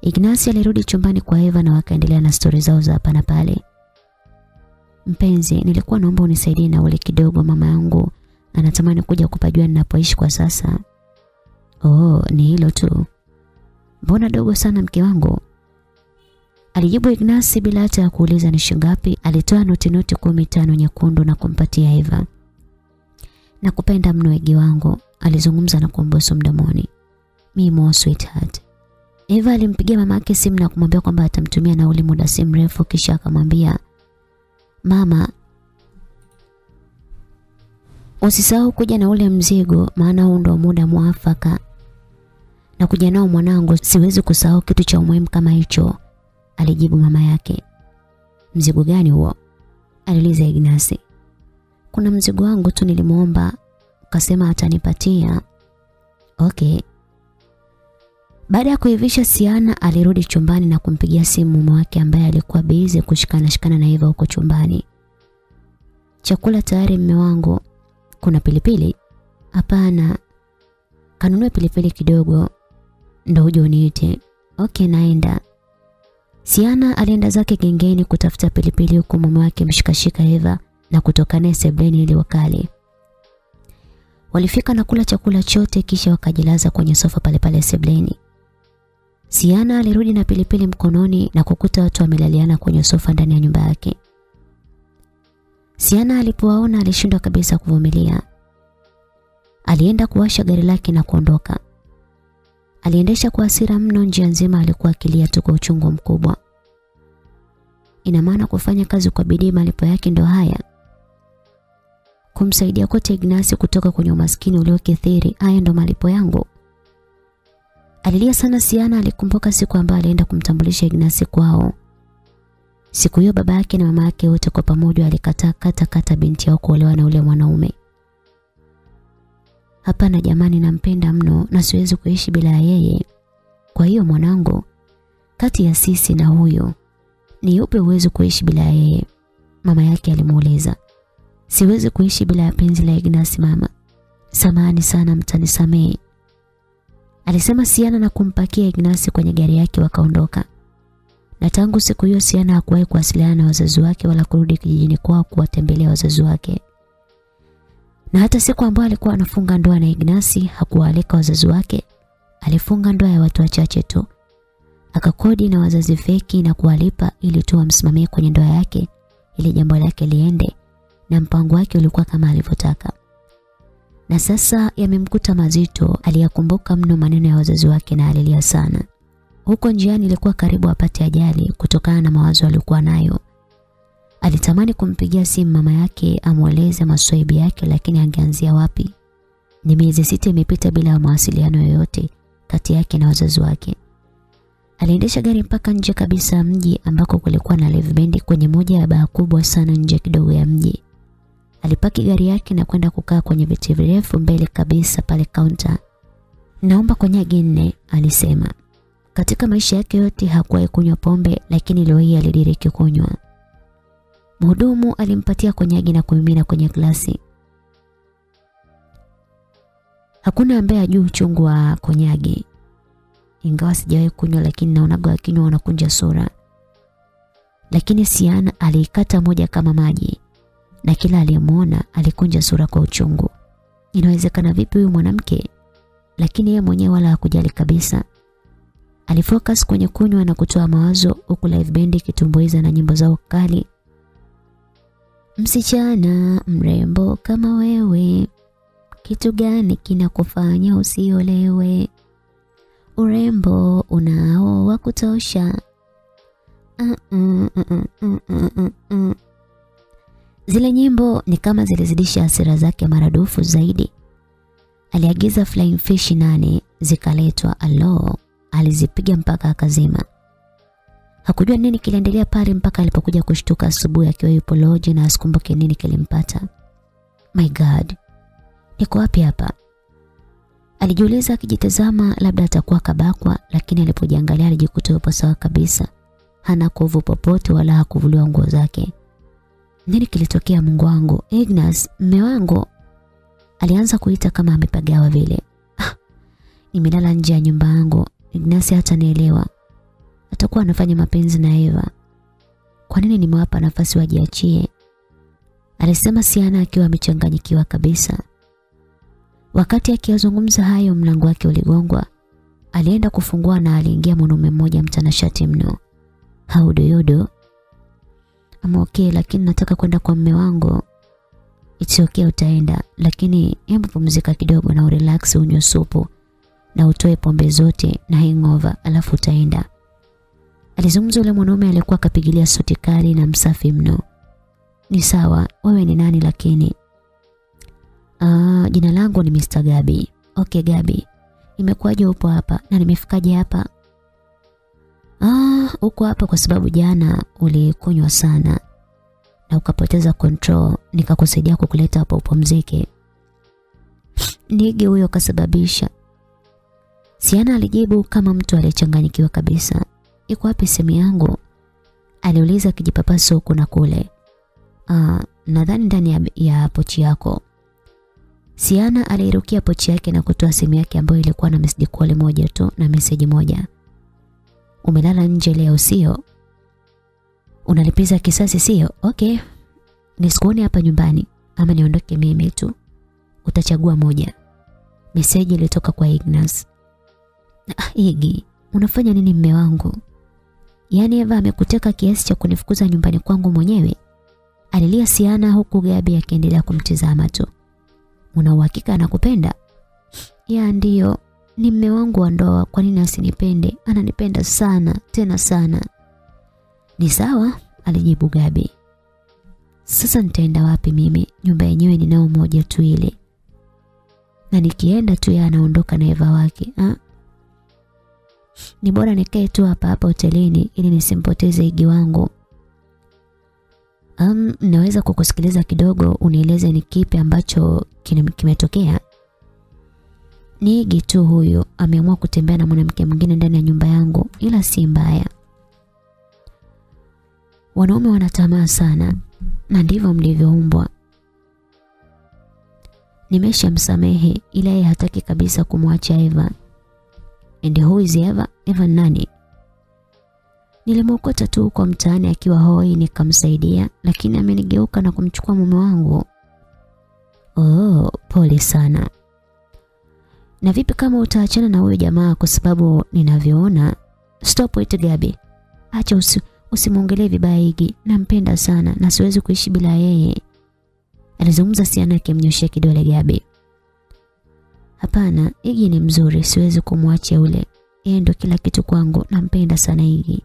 Ignasi alirudi chumbani kwa Eva na wakaendelea na stori zao za hapa na pale. Mpenzi, nilikuwa naomba unisaidie na ule kidogo, mama yangu anatamani kuja kupajua ninapoishi kwa sasa. Oh, ni hilo tu. Mbona dogo sana mke wangu? Alijibu Ignasi bila hata ya kuuliza ni shingapi. Alitoa noti noti kumi tano nyekundu na kumpatia Eva. Nakupenda mno egi wangu, alizungumza na kumbusu mdomoni. Mimo sweetheart. Eva alimpigia mamake simu na kumwambia kwamba atamtumia nauli muda si mrefu kisha akamwambia Mama, usisahau kuja na ule mzigo maana huu ndo muda mwafaka. Na kuja nao mwanangu, siwezi kusahau kitu cha umuhimu kama hicho, alijibu mama yake. Mzigo gani huo? aliuliza Ignasi. Kuna mzigo wangu tu nilimuomba, ukasema atanipatia. Okay. Baada ya kuivisha Siana alirudi chumbani na kumpigia simu mume wake ambaye alikuwa bize kushikana shikana na Eva huko chumbani. Chakula tayari mme wangu. Kuna pilipili? Hapana. Kanunue pilipili kidogo ndo uje uniite. Okay, naenda. Siana alienda zake gengeni kutafuta pilipili huko mume wake mshikashika Eva na kutoka naye sebleni ili wakali. Walifika na kula chakula chote kisha wakajilaza kwenye sofa pale pale sebleni. Siana alirudi na pilipili mkononi na kukuta watu wamelaliana kwenye sofa ndani ya nyumba yake. Siana alipowaona alishindwa kabisa kuvumilia. Alienda kuwasha gari lake na kuondoka. Aliendesha kwa hasira mno, njia nzima alikuwa akilia tu kwa uchungu mkubwa. Ina maana kufanya kazi kwa bidii malipo yake ndo haya. Kumsaidia kote Ignasi kutoka kwenye umaskini uliokithiri, haya ndo malipo yangu. Alilia sana Siana alikumbuka siku ambayo alienda kumtambulisha Ignasi kwao. Siku hiyo baba yake na mama yake wote kwa pamoja alikataa kata kata binti yao kuolewa na ule mwanaume. Hapana jamani, nampenda mno na siwezi kuishi bila yeye. Kwa hiyo mwanangu, kati ya sisi na huyo ni yupi uwezo kuishi bila yeye? Mama yake alimuuliza. Siwezi kuishi bila ya penzi la Ignasi mama. Samahani sana mtanisamee. Alisema Siana na kumpakia Ignasi kwenye gari yake wakaondoka. Na tangu siku hiyo Siana hakuwahi kuwasiliana na wazazi wake wala kurudi kijijini kwao kuwatembelea wazazi wake. Na hata siku ambayo alikuwa anafunga ndoa na Ignasi hakuwaalika wazazi wake. Alifunga ndoa ya watu wachache tu. Akakodi na wazazi feki na kuwalipa ili tu wamsimamie kwenye ndoa yake ili jambo lake liende na mpango wake ulikuwa kama alivyotaka. Na sasa yamemkuta mazito, aliyakumbuka mno maneno ya wazazi wake na alilia sana. Huko njiani ilikuwa karibu apate ajali kutokana na mawazo aliyokuwa nayo. Alitamani kumpigia simu mama yake amweleze maswaibi yake lakini angeanzia wapi? Ni miezi sita imepita bila mawasiliano yoyote kati yake na wazazi wake. Aliendesha gari mpaka nje kabisa mji ambako kulikuwa na live band kwenye moja ya baa kubwa sana nje kidogo ya mji. Alipaki gari yake na kwenda kukaa kwenye viti virefu mbele kabisa pale kaunta. Naomba konyagi nne, alisema. Katika maisha yake yote hakuwahi kunywa pombe lakini leo hii alidiriki kunywa. Mhudumu alimpatia konyagi na kumimina kwenye glasi. Hakuna ambaye ajui uchungu wa konyagi. Ingawa sijawahi kunywa lakini naonaga wakinywa wanakunja sura. Lakini Siana aliikata moja kama maji na kila aliyemwona alikunja sura kwa uchungu. Inawezekana vipi huyu mwanamke? Lakini yeye mwenyewe wala hakujali kabisa. Alifocus kwenye kunywa na kutoa mawazo huku live band ikitumbuiza na nyimbo zao kali. Msichana mrembo kama wewe, kitu gani kinakufanya usiolewe? Urembo unao wa kutosha. Uh -uh, uh -uh, uh -uh, uh. Zile nyimbo ni kama zilizidisha hasira zake maradufu zaidi. Aliagiza flying fish nane zikaletwa. Alo, alizipiga mpaka akazima. Hakujua nini kiliendelea pale mpaka alipokuja kushtuka asubuhi akiwa yupo loji na asikumbuke nini kilimpata. My God, niko wapi hapa? Alijiuliza akijitazama labda atakuwa kabakwa, lakini alipojiangalia alijikuta yupo sawa kabisa. Hana kovu popote wala hakuvuliwa nguo zake. Nini kilitokea Mungu wangu? Ignas, mme wangu. Alianza kuita kama amepagawa vile. Ah, nimelala nje ya nyumba yangu. Ignas hata nielewa. Atakuwa anafanya mapenzi na Eva. Kwa nini nimewapa nafasi wajiachie? Alisema Siana akiwa amechanganyikiwa kabisa. Wakati akiyazungumza hayo mlango wake uligongwa. Alienda kufungua na aliingia mwanaume mmoja mtanashati mno. Haudoyodo? I'm okay lakini nataka kwenda kwa mme wangu. It's okay utaenda lakini hebu pumzika kidogo na urelax unywe supu na utoe pombe zote na hangover alafu utaenda. Alizungumza yule mwanaume aliyekuwa akapigilia suti kali na msafi mno. Ni sawa, wewe ni nani lakini? Ah, jina langu ni Mr. Gabi. Okay Gabi. Imekuwaje upo hapa na nimefikaje hapa? Ah, uko hapa kwa sababu jana ulikunywa sana na ukapoteza control, nikakusaidia kukuleta hapa upumzike. Nige huyo kasababisha. Siana alijibu kama mtu aliyechanganyikiwa kabisa. Iko wapi simu yangu? Aliuliza akijipapasa huku na kule. Ah, nadhani ndani ya, ya pochi yako. Siana alirukia pochi yake na kutoa simu yake ambayo ilikuwa na message call moja tu na message moja. Umelala nje leo sio? Unalipiza kisasi sio? Okay. Nisikuone hapa nyumbani ama niondoke mimi tu. Utachagua moja. Meseji ilitoka kwa Ignas. Ah, Igi, unafanya nini mme wangu? Yaani Eva amekuteka kiasi cha kunifukuza nyumbani kwangu mwenyewe? Alilia Siana huku Gabi akiendelea kumtizama tu. Una uhakika anakupenda? Ya ndiyo, ni mme wangu wa ndoa, kwa nini asinipende? Ananipenda sana, tena sana. Ni sawa, alijibu Gabi. Sasa nitaenda wapi mimi? Nyumba yenyewe ninao moja tu ile. Na nikienda tu yeye anaondoka na Eva wake. Ha? Ni bora nikae tu hapa hapa hotelini ili nisimpoteze Igi wangu. Um, naweza kukusikiliza kidogo unieleze ni kipi ambacho kimetokea? Ni tu huyu ameamua kutembea na mwanamke mwingine ndani ya nyumba yangu, ila si mbaya. Wanaume wanatamaa sana na ndivyo mlivyoumbwa. Nimeshamsamehe ila yeye hataki kabisa kumwacha Eva. And who is Eva? Eva nani? Nilimwokota tu kwa mtaani akiwa hoi nikamsaidia, lakini amenigeuka na kumchukua mume wangu. Oh, pole sana. Na vipi kama utaachana na huyo jamaa kwa sababu ninavyoona stop it Gabi. Acha usi, usimwongelee vibaya Igi. Nampenda sana na siwezi kuishi bila yeye. Alizungumza Siana akimnyoshia kidole Gabi. Hapana, Igi ni mzuri, siwezi kumwacha yule. Yeye ndo kila kitu kwangu, nampenda sana Igi.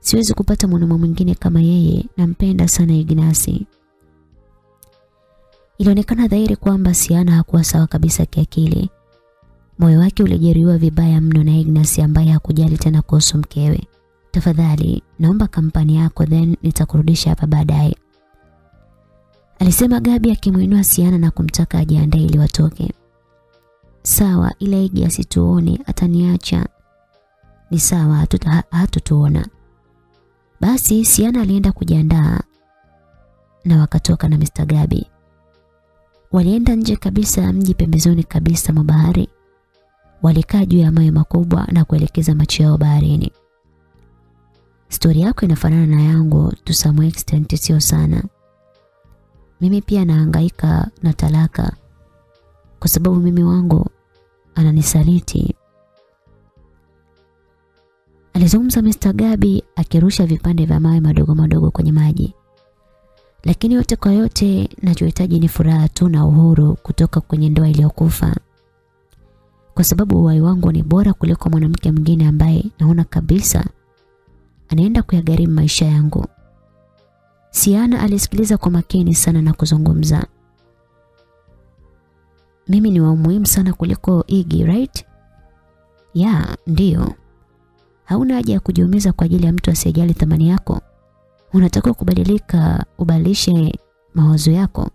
Siwezi kupata mwanaume mwingine kama yeye, nampenda sana Ignasi. Ilionekana dhahiri kwamba Siana hakuwa sawa kabisa kiakili. Moyo wake ulijeruhiwa vibaya mno na Ignas ambaye hakujali tena kuhusu mkewe. Tafadhali, naomba kampani yako then nitakurudisha hapa baadaye. Alisema Gabi akimuinua Siana na kumtaka ajiandae ili watoke. Sawa, ila Igi asituone, ataniacha. Ni sawa, hatutuona. Basi Siana alienda kujiandaa na wakatoka na Mr. Gabi. Walienda nje kabisa mji pembezoni kabisa mwa bahari. Walikaa juu ya mawe makubwa na kuelekeza macho yao baharini. Stori yako inafanana na yangu to some extent sio sana. Mimi pia naangaika na talaka kwa sababu mimi wangu ananisaliti. Alizungumza Mr. Gabi akirusha vipande vya mawe madogo madogo kwenye maji. Lakini yote kwa yote nachohitaji ni furaha tu na uhuru kutoka kwenye ndoa iliyokufa. Kwa sababu uhai wangu ni bora kuliko mwanamke mwingine ambaye naona kabisa anaenda kuyagharimu maisha yangu. Siana alisikiliza kwa makini sana na kuzungumza. Mimi ni wa muhimu sana kuliko Igi, right? Ya, ndiyo. Hauna haja ya kujiumiza kwa ajili ya mtu asiyejali thamani yako. Unatakiwa kubadilika, ubadilishe mawazo yako.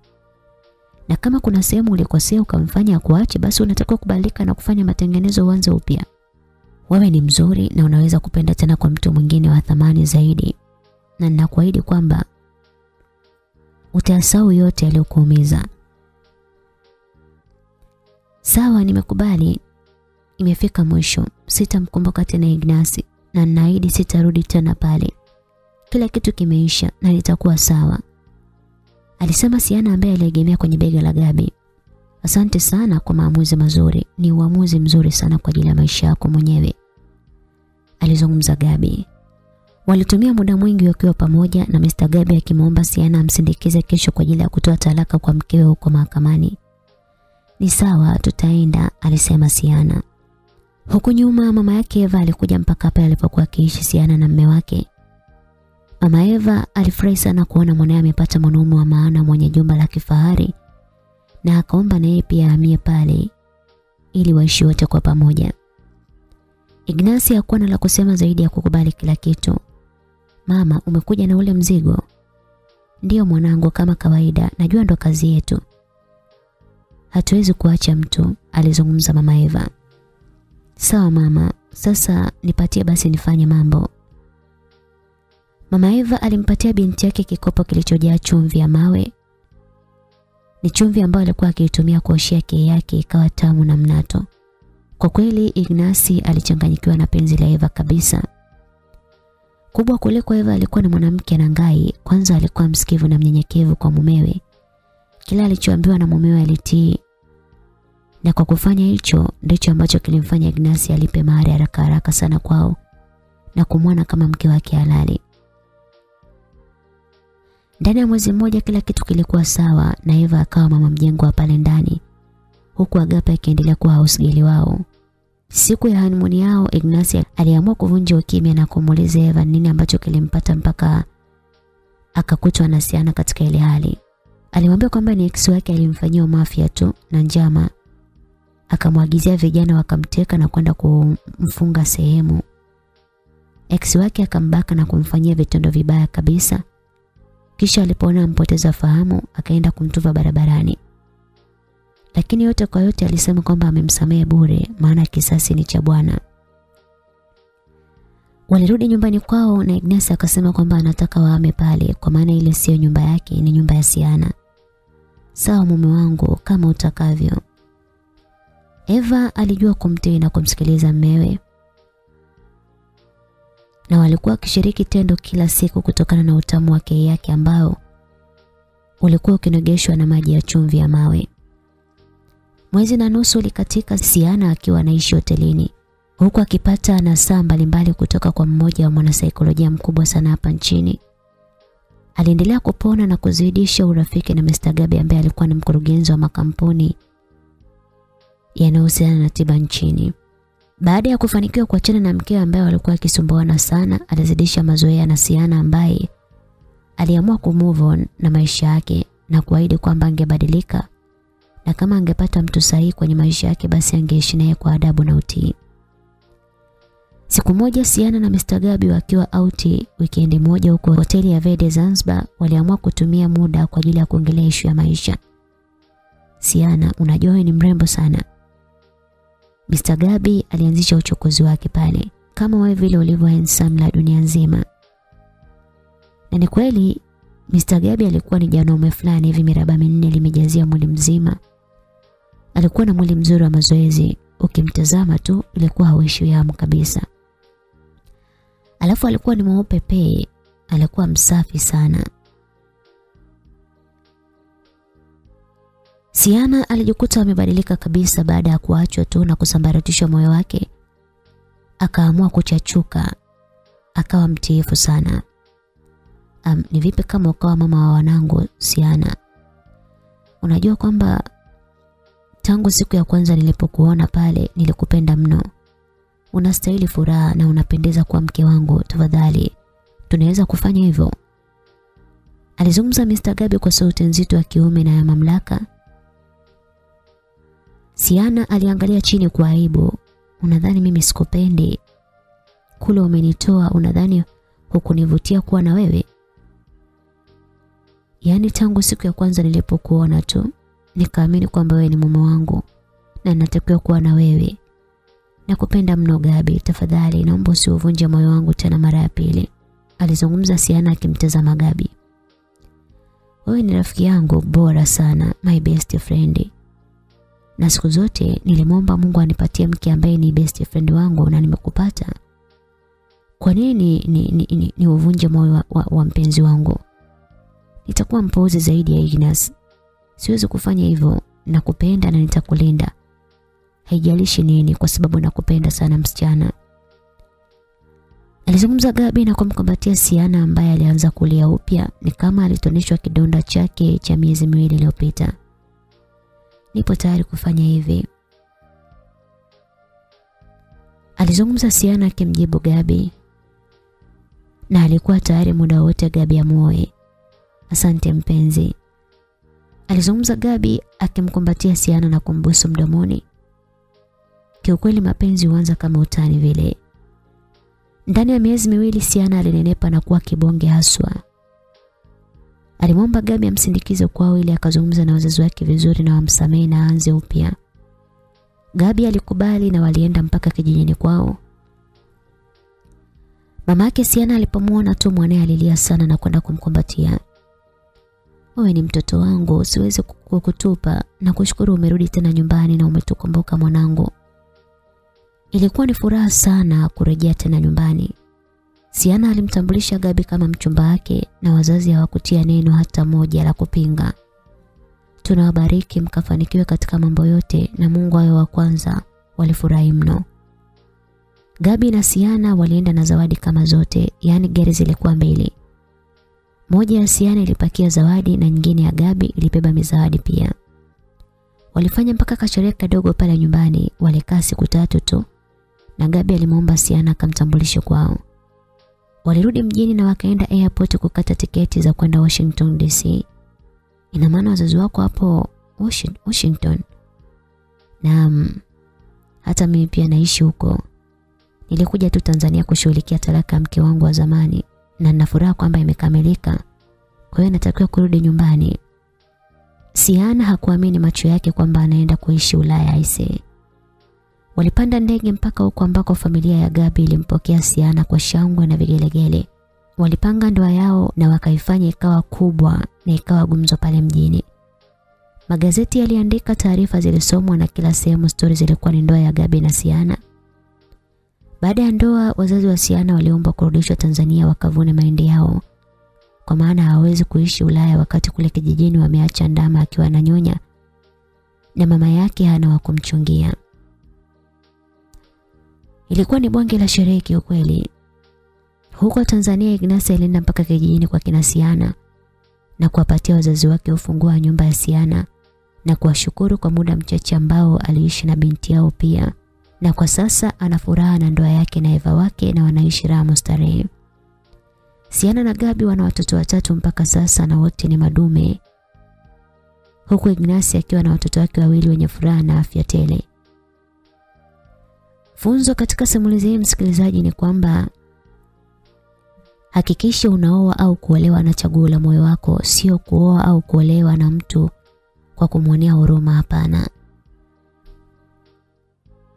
Na kama kuna sehemu ulikosea ukamfanya akuache, basi unatakiwa kubalika na kufanya matengenezo uanze upya. Wewe ni mzuri na unaweza kupenda tena kwa mtu mwingine wa thamani zaidi. Na ninakuahidi kwamba utayasahau yote aliyokuumiza Sawa, nimekubali. Imefika mwisho. Sitamkumbuka tena Ignasi na ninaahidi sitarudi tena pale. Kila kitu kimeisha na nitakuwa sawa. Alisema Siana ambaye aliegemea kwenye bega la Gabi. Asante sana kwa maamuzi mazuri. Ni uamuzi mzuri sana kwa ajili ya maisha yako mwenyewe. Alizungumza Gabi. Walitumia muda mwingi wakiwa pamoja na Mr. Gabi akimwomba Siana amsindikize kesho kwa ajili ya kutoa talaka kwa mkewe huko mahakamani. Ni sawa, tutaenda, alisema Siana. Huku nyuma mama yake Eva alikuja mpaka hapa alipokuwa akiishi Siana na mme wake. Mama Eva alifurahi sana kuona mwanae amepata mwanaume wa maana mwenye jumba la kifahari na akaomba na yeye pia ahamie pale ili waishi wote kwa pamoja. Ignasi hakuwa na la kusema zaidi ya kukubali kila kitu. Mama, umekuja na ule mzigo? Ndiyo mwanangu, kama kawaida, najua ndo kazi yetu. Hatuwezi kuacha mtu, alizungumza mama Eva. Sawa mama, sasa nipatie basi nifanye mambo. Mama Eva alimpatia binti yake kikopo kilichojaa chumvi ya mawe. Ni chumvi ambayo alikuwa akiitumia kuoshia keki yake ikawa tamu na mnato. Kwa kweli Ignasi alichanganyikiwa na penzi la Eva kabisa. Kubwa kuliko Eva alikuwa na mwanamke na ngai, kwanza alikuwa msikivu na mnyenyekevu kwa mumewe. Kila alichoambiwa na mumewe alitii. Na kwa kufanya hicho ndicho ambacho kilimfanya Ignasi alipe mahari haraka haraka sana kwao na kumwona kama mke wake halali. Ndani ya mwezi mmoja kila kitu kilikuwa sawa na Eva akawa mama mjengo wa pale ndani huku Agapa akiendelea kuwa house wao. Siku ya honeymoon yao Ignacia aliamua kuvunja ukimya na kumuliza Eva nini ambacho kilimpata mpaka akakutwa na Siana katika ile hali. Alimwambia kwamba ni ex wake alimfanyia mafia tu na njama. Akamwagizia vijana wakamteka na kwenda kumfunga sehemu. Ex wake akambaka na kumfanyia vitendo vibaya kabisa. Kisha alipoona mpoteza fahamu akaenda kumtuva barabarani. lakini yote kwa yote alisema kwamba amemsamehe bure, maana kisasi ni cha Bwana. Walirudi nyumbani kwao na Ignace akasema kwamba anataka waame pale kwa maana ile sio nyumba yake, ni nyumba ya Siana. Sawa mume wangu, kama utakavyo. Eva alijua kumtii na kumsikiliza mmewe. Na walikuwa wakishiriki tendo kila siku kutokana na utamu wa kei yake ambao ulikuwa ukinogeshwa na maji ya chumvi ya mawe. Mwezi na nusu ulikatika Siana akiwa anaishi hotelini huku akipata nasaa mbalimbali kutoka kwa mmoja wa mwanasaikolojia mkubwa sana hapa nchini. Aliendelea kupona na kuzidisha urafiki na Mr. Gabe ambaye alikuwa ni mkurugenzi wa makampuni yanayohusiana na tiba nchini. Baada ya kufanikiwa kuachana na mkeo ambaye walikuwa akisumbuana sana, alizidisha mazoea na Siana ambaye aliamua kumove on na maisha yake na kuahidi kwamba angebadilika na kama angepata mtu sahihi kwenye maisha yake basi angeishi naye kwa adabu na utii. Siku moja Siana na Mr. Gabi wakiwa auti wikendi moja huko hoteli ya Vede Zanzibar waliamua kutumia muda kwa ajili ya kuongelea ishu ya maisha. Siana, unajua ni mrembo sana. Mr. Gabi alianzisha uchokozi wake pale. Kama wewe vile ulivyo handsome la dunia nzima. Na ni kweli Mr. Gabi alikuwa ni janaume fulani hivi miraba minne limejazia mwili mzima. Alikuwa na mwili mzuri wa mazoezi, ukimtazama tu ilikuwa hauishi yamu kabisa. Alafu alikuwa ni mweupe pee, alikuwa msafi sana. Siana alijikuta amebadilika kabisa baada ya kuachwa tu na kusambaratisha moyo wake. Akaamua kuchachuka, akawa mtiifu sana. Um, ni vipi kama ukawa mama wa wanangu Siana? Unajua kwamba tangu siku ya kwanza nilipokuona pale nilikupenda mno. Unastahili furaha na unapendeza kwa mke wangu, tafadhali. Tunaweza kufanya hivyo? Alizungumza Mr. Gabi kwa sauti nzito ya kiume na ya mamlaka. Siana aliangalia chini kwa aibu. Unadhani mimi sikupendi? Kule umenitoa, unadhani hukunivutia kuwa na wewe? Yaani tangu siku ya kwanza nilipokuona tu nikaamini kwamba wewe ni mume wangu na natakiwa kuwa na wewe. Nakupenda mno Gabi, tafadhali naomba usiuvunje moyo wangu tena mara ya pili. Alizungumza Siana akimtazama Gabi. Wewe ni rafiki yangu bora sana, my best friend. Na siku zote nilimwomba Mungu anipatie mke ambaye ni best friend wangu na nimekupata. Kwa nini ni, ni, ni, ni uvunje moyo wa, wa, wa mpenzi wangu? Nitakuwa mpozi zaidi ya Ignas. Siwezi kufanya hivyo. Nakupenda na nitakulinda. Haijalishi nini kwa sababu nakupenda sana msichana. Alizungumza Gabi na kumkumbatia Siana ambaye alianza kulia upya ni kama alitoneshwa kidonda chake cha miezi miwili iliyopita. Nipo tayari kufanya hivi. Alizungumza Siana akimjibu Gabi. Na alikuwa tayari muda wote Gabi amuoe. Asante mpenzi. Alizungumza Gabi akimkumbatia Siana na kumbusu mdomoni. Kiukweli mapenzi huanza kama utani vile. Ndani ya miezi miwili Siana alinenepa na kuwa kibonge haswa. Alimwomba Gabi amsindikize kwao ili akazungumza na wazazi wake vizuri na wamsamehe na aanze upya. Gabi alikubali na walienda mpaka kijijini kwao. Mama yake Siana alipomwona tu mwanae alilia sana na kwenda kumkumbatia. Wewe ni mtoto wangu, siwezi kukutupa na kushukuru umerudi tena nyumbani na umetukumbuka mwanangu. Ilikuwa ni furaha sana kurejea tena nyumbani. Siana alimtambulisha Gabi kama mchumba wake na wazazi hawakutia neno hata moja la kupinga. Tunawabariki mkafanikiwe katika mambo yote na Mungu awe wa kwanza. Walifurahi mno. Gabi na Siana walienda na zawadi kama zote, yaani gari zilikuwa mbili. Moja ya Siana ilipakia zawadi na nyingine ya Gabi ilibeba mizawadi pia. Walifanya mpaka kasherehe kadogo pale nyumbani, walikaa siku tatu tu. Na Gabi alimuomba Siana akamtambulishe kwao. Walirudi mjini na wakaenda airport kukata tiketi za kwenda Washington DC. Ina maana wazazi wako hapo Washington. Naam. Hata mimi pia naishi huko. Nilikuja tu Tanzania kushughulikia talaka mke wangu wa zamani na nina furaha kwamba imekamilika. Kwa hiyo natakiwa kurudi nyumbani. Siana hakuamini macho yake kwamba anaenda kuishi Ulaya aisee. Walipanda ndege mpaka huko ambako familia ya Gabi ilimpokea Siana kwa shangwe na vigelegele. Walipanga ndoa yao na wakaifanya ikawa kubwa na ikawa gumzo pale mjini. Magazeti yaliandika, taarifa zilisomwa na kila sehemu stori zilikuwa ni ndoa ya Gabi na Siana. Baada ya ndoa, wazazi wa Siana waliomba kurudishwa Tanzania wakavune mahindi yao, kwa maana hawawezi kuishi Ulaya wakati kule kijijini wameacha ndama akiwa ananyonya na mama yake hana wa kumchungia. Ilikuwa ni bonge la sherehe kiukweli. Huko Tanzania ignasi alienda mpaka kijijini kwa kina Siana na kuwapatia wazazi wake ufunguo wa nyumba ya Siana na kuwashukuru kwa muda mchache ambao aliishi na binti yao pia. Na kwa sasa ana furaha na ndoa yake na Eva wake na wanaishi raha mustarehe. Siana na Gabi wana watoto watatu mpaka sasa na wote ni madume. Huku Ignasi akiwa na watoto wake wawili wenye furaha na afya tele. Funzo katika simulizi hii msikilizaji ni kwamba hakikisha unaoa au kuolewa na chaguo la moyo wako, sio kuoa au kuolewa na mtu kwa kumwonea huruma. Hapana,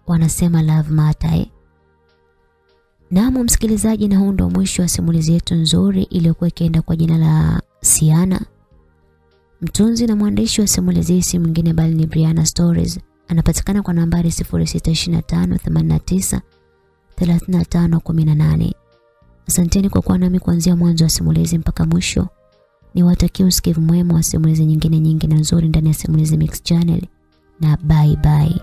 wanasema love matter. Eh? Naam msikilizaji, na huu ndo mwisho wa simulizi yetu nzuri iliyokuwa ikienda kwa jina la Siana. Mtunzi na mwandishi wa simulizi hii si mwingine bali ni Brianna Stories. Anapatikana kwa nambari 062589 3518. Asanteni kwa kuwa nami kuanzia mwanzo wa simulizi mpaka mwisho. Niwatakie usikivu mwema wa simulizi nyingine nyingi na nzuri ndani ya Simulizi Mix Channel na bye bye.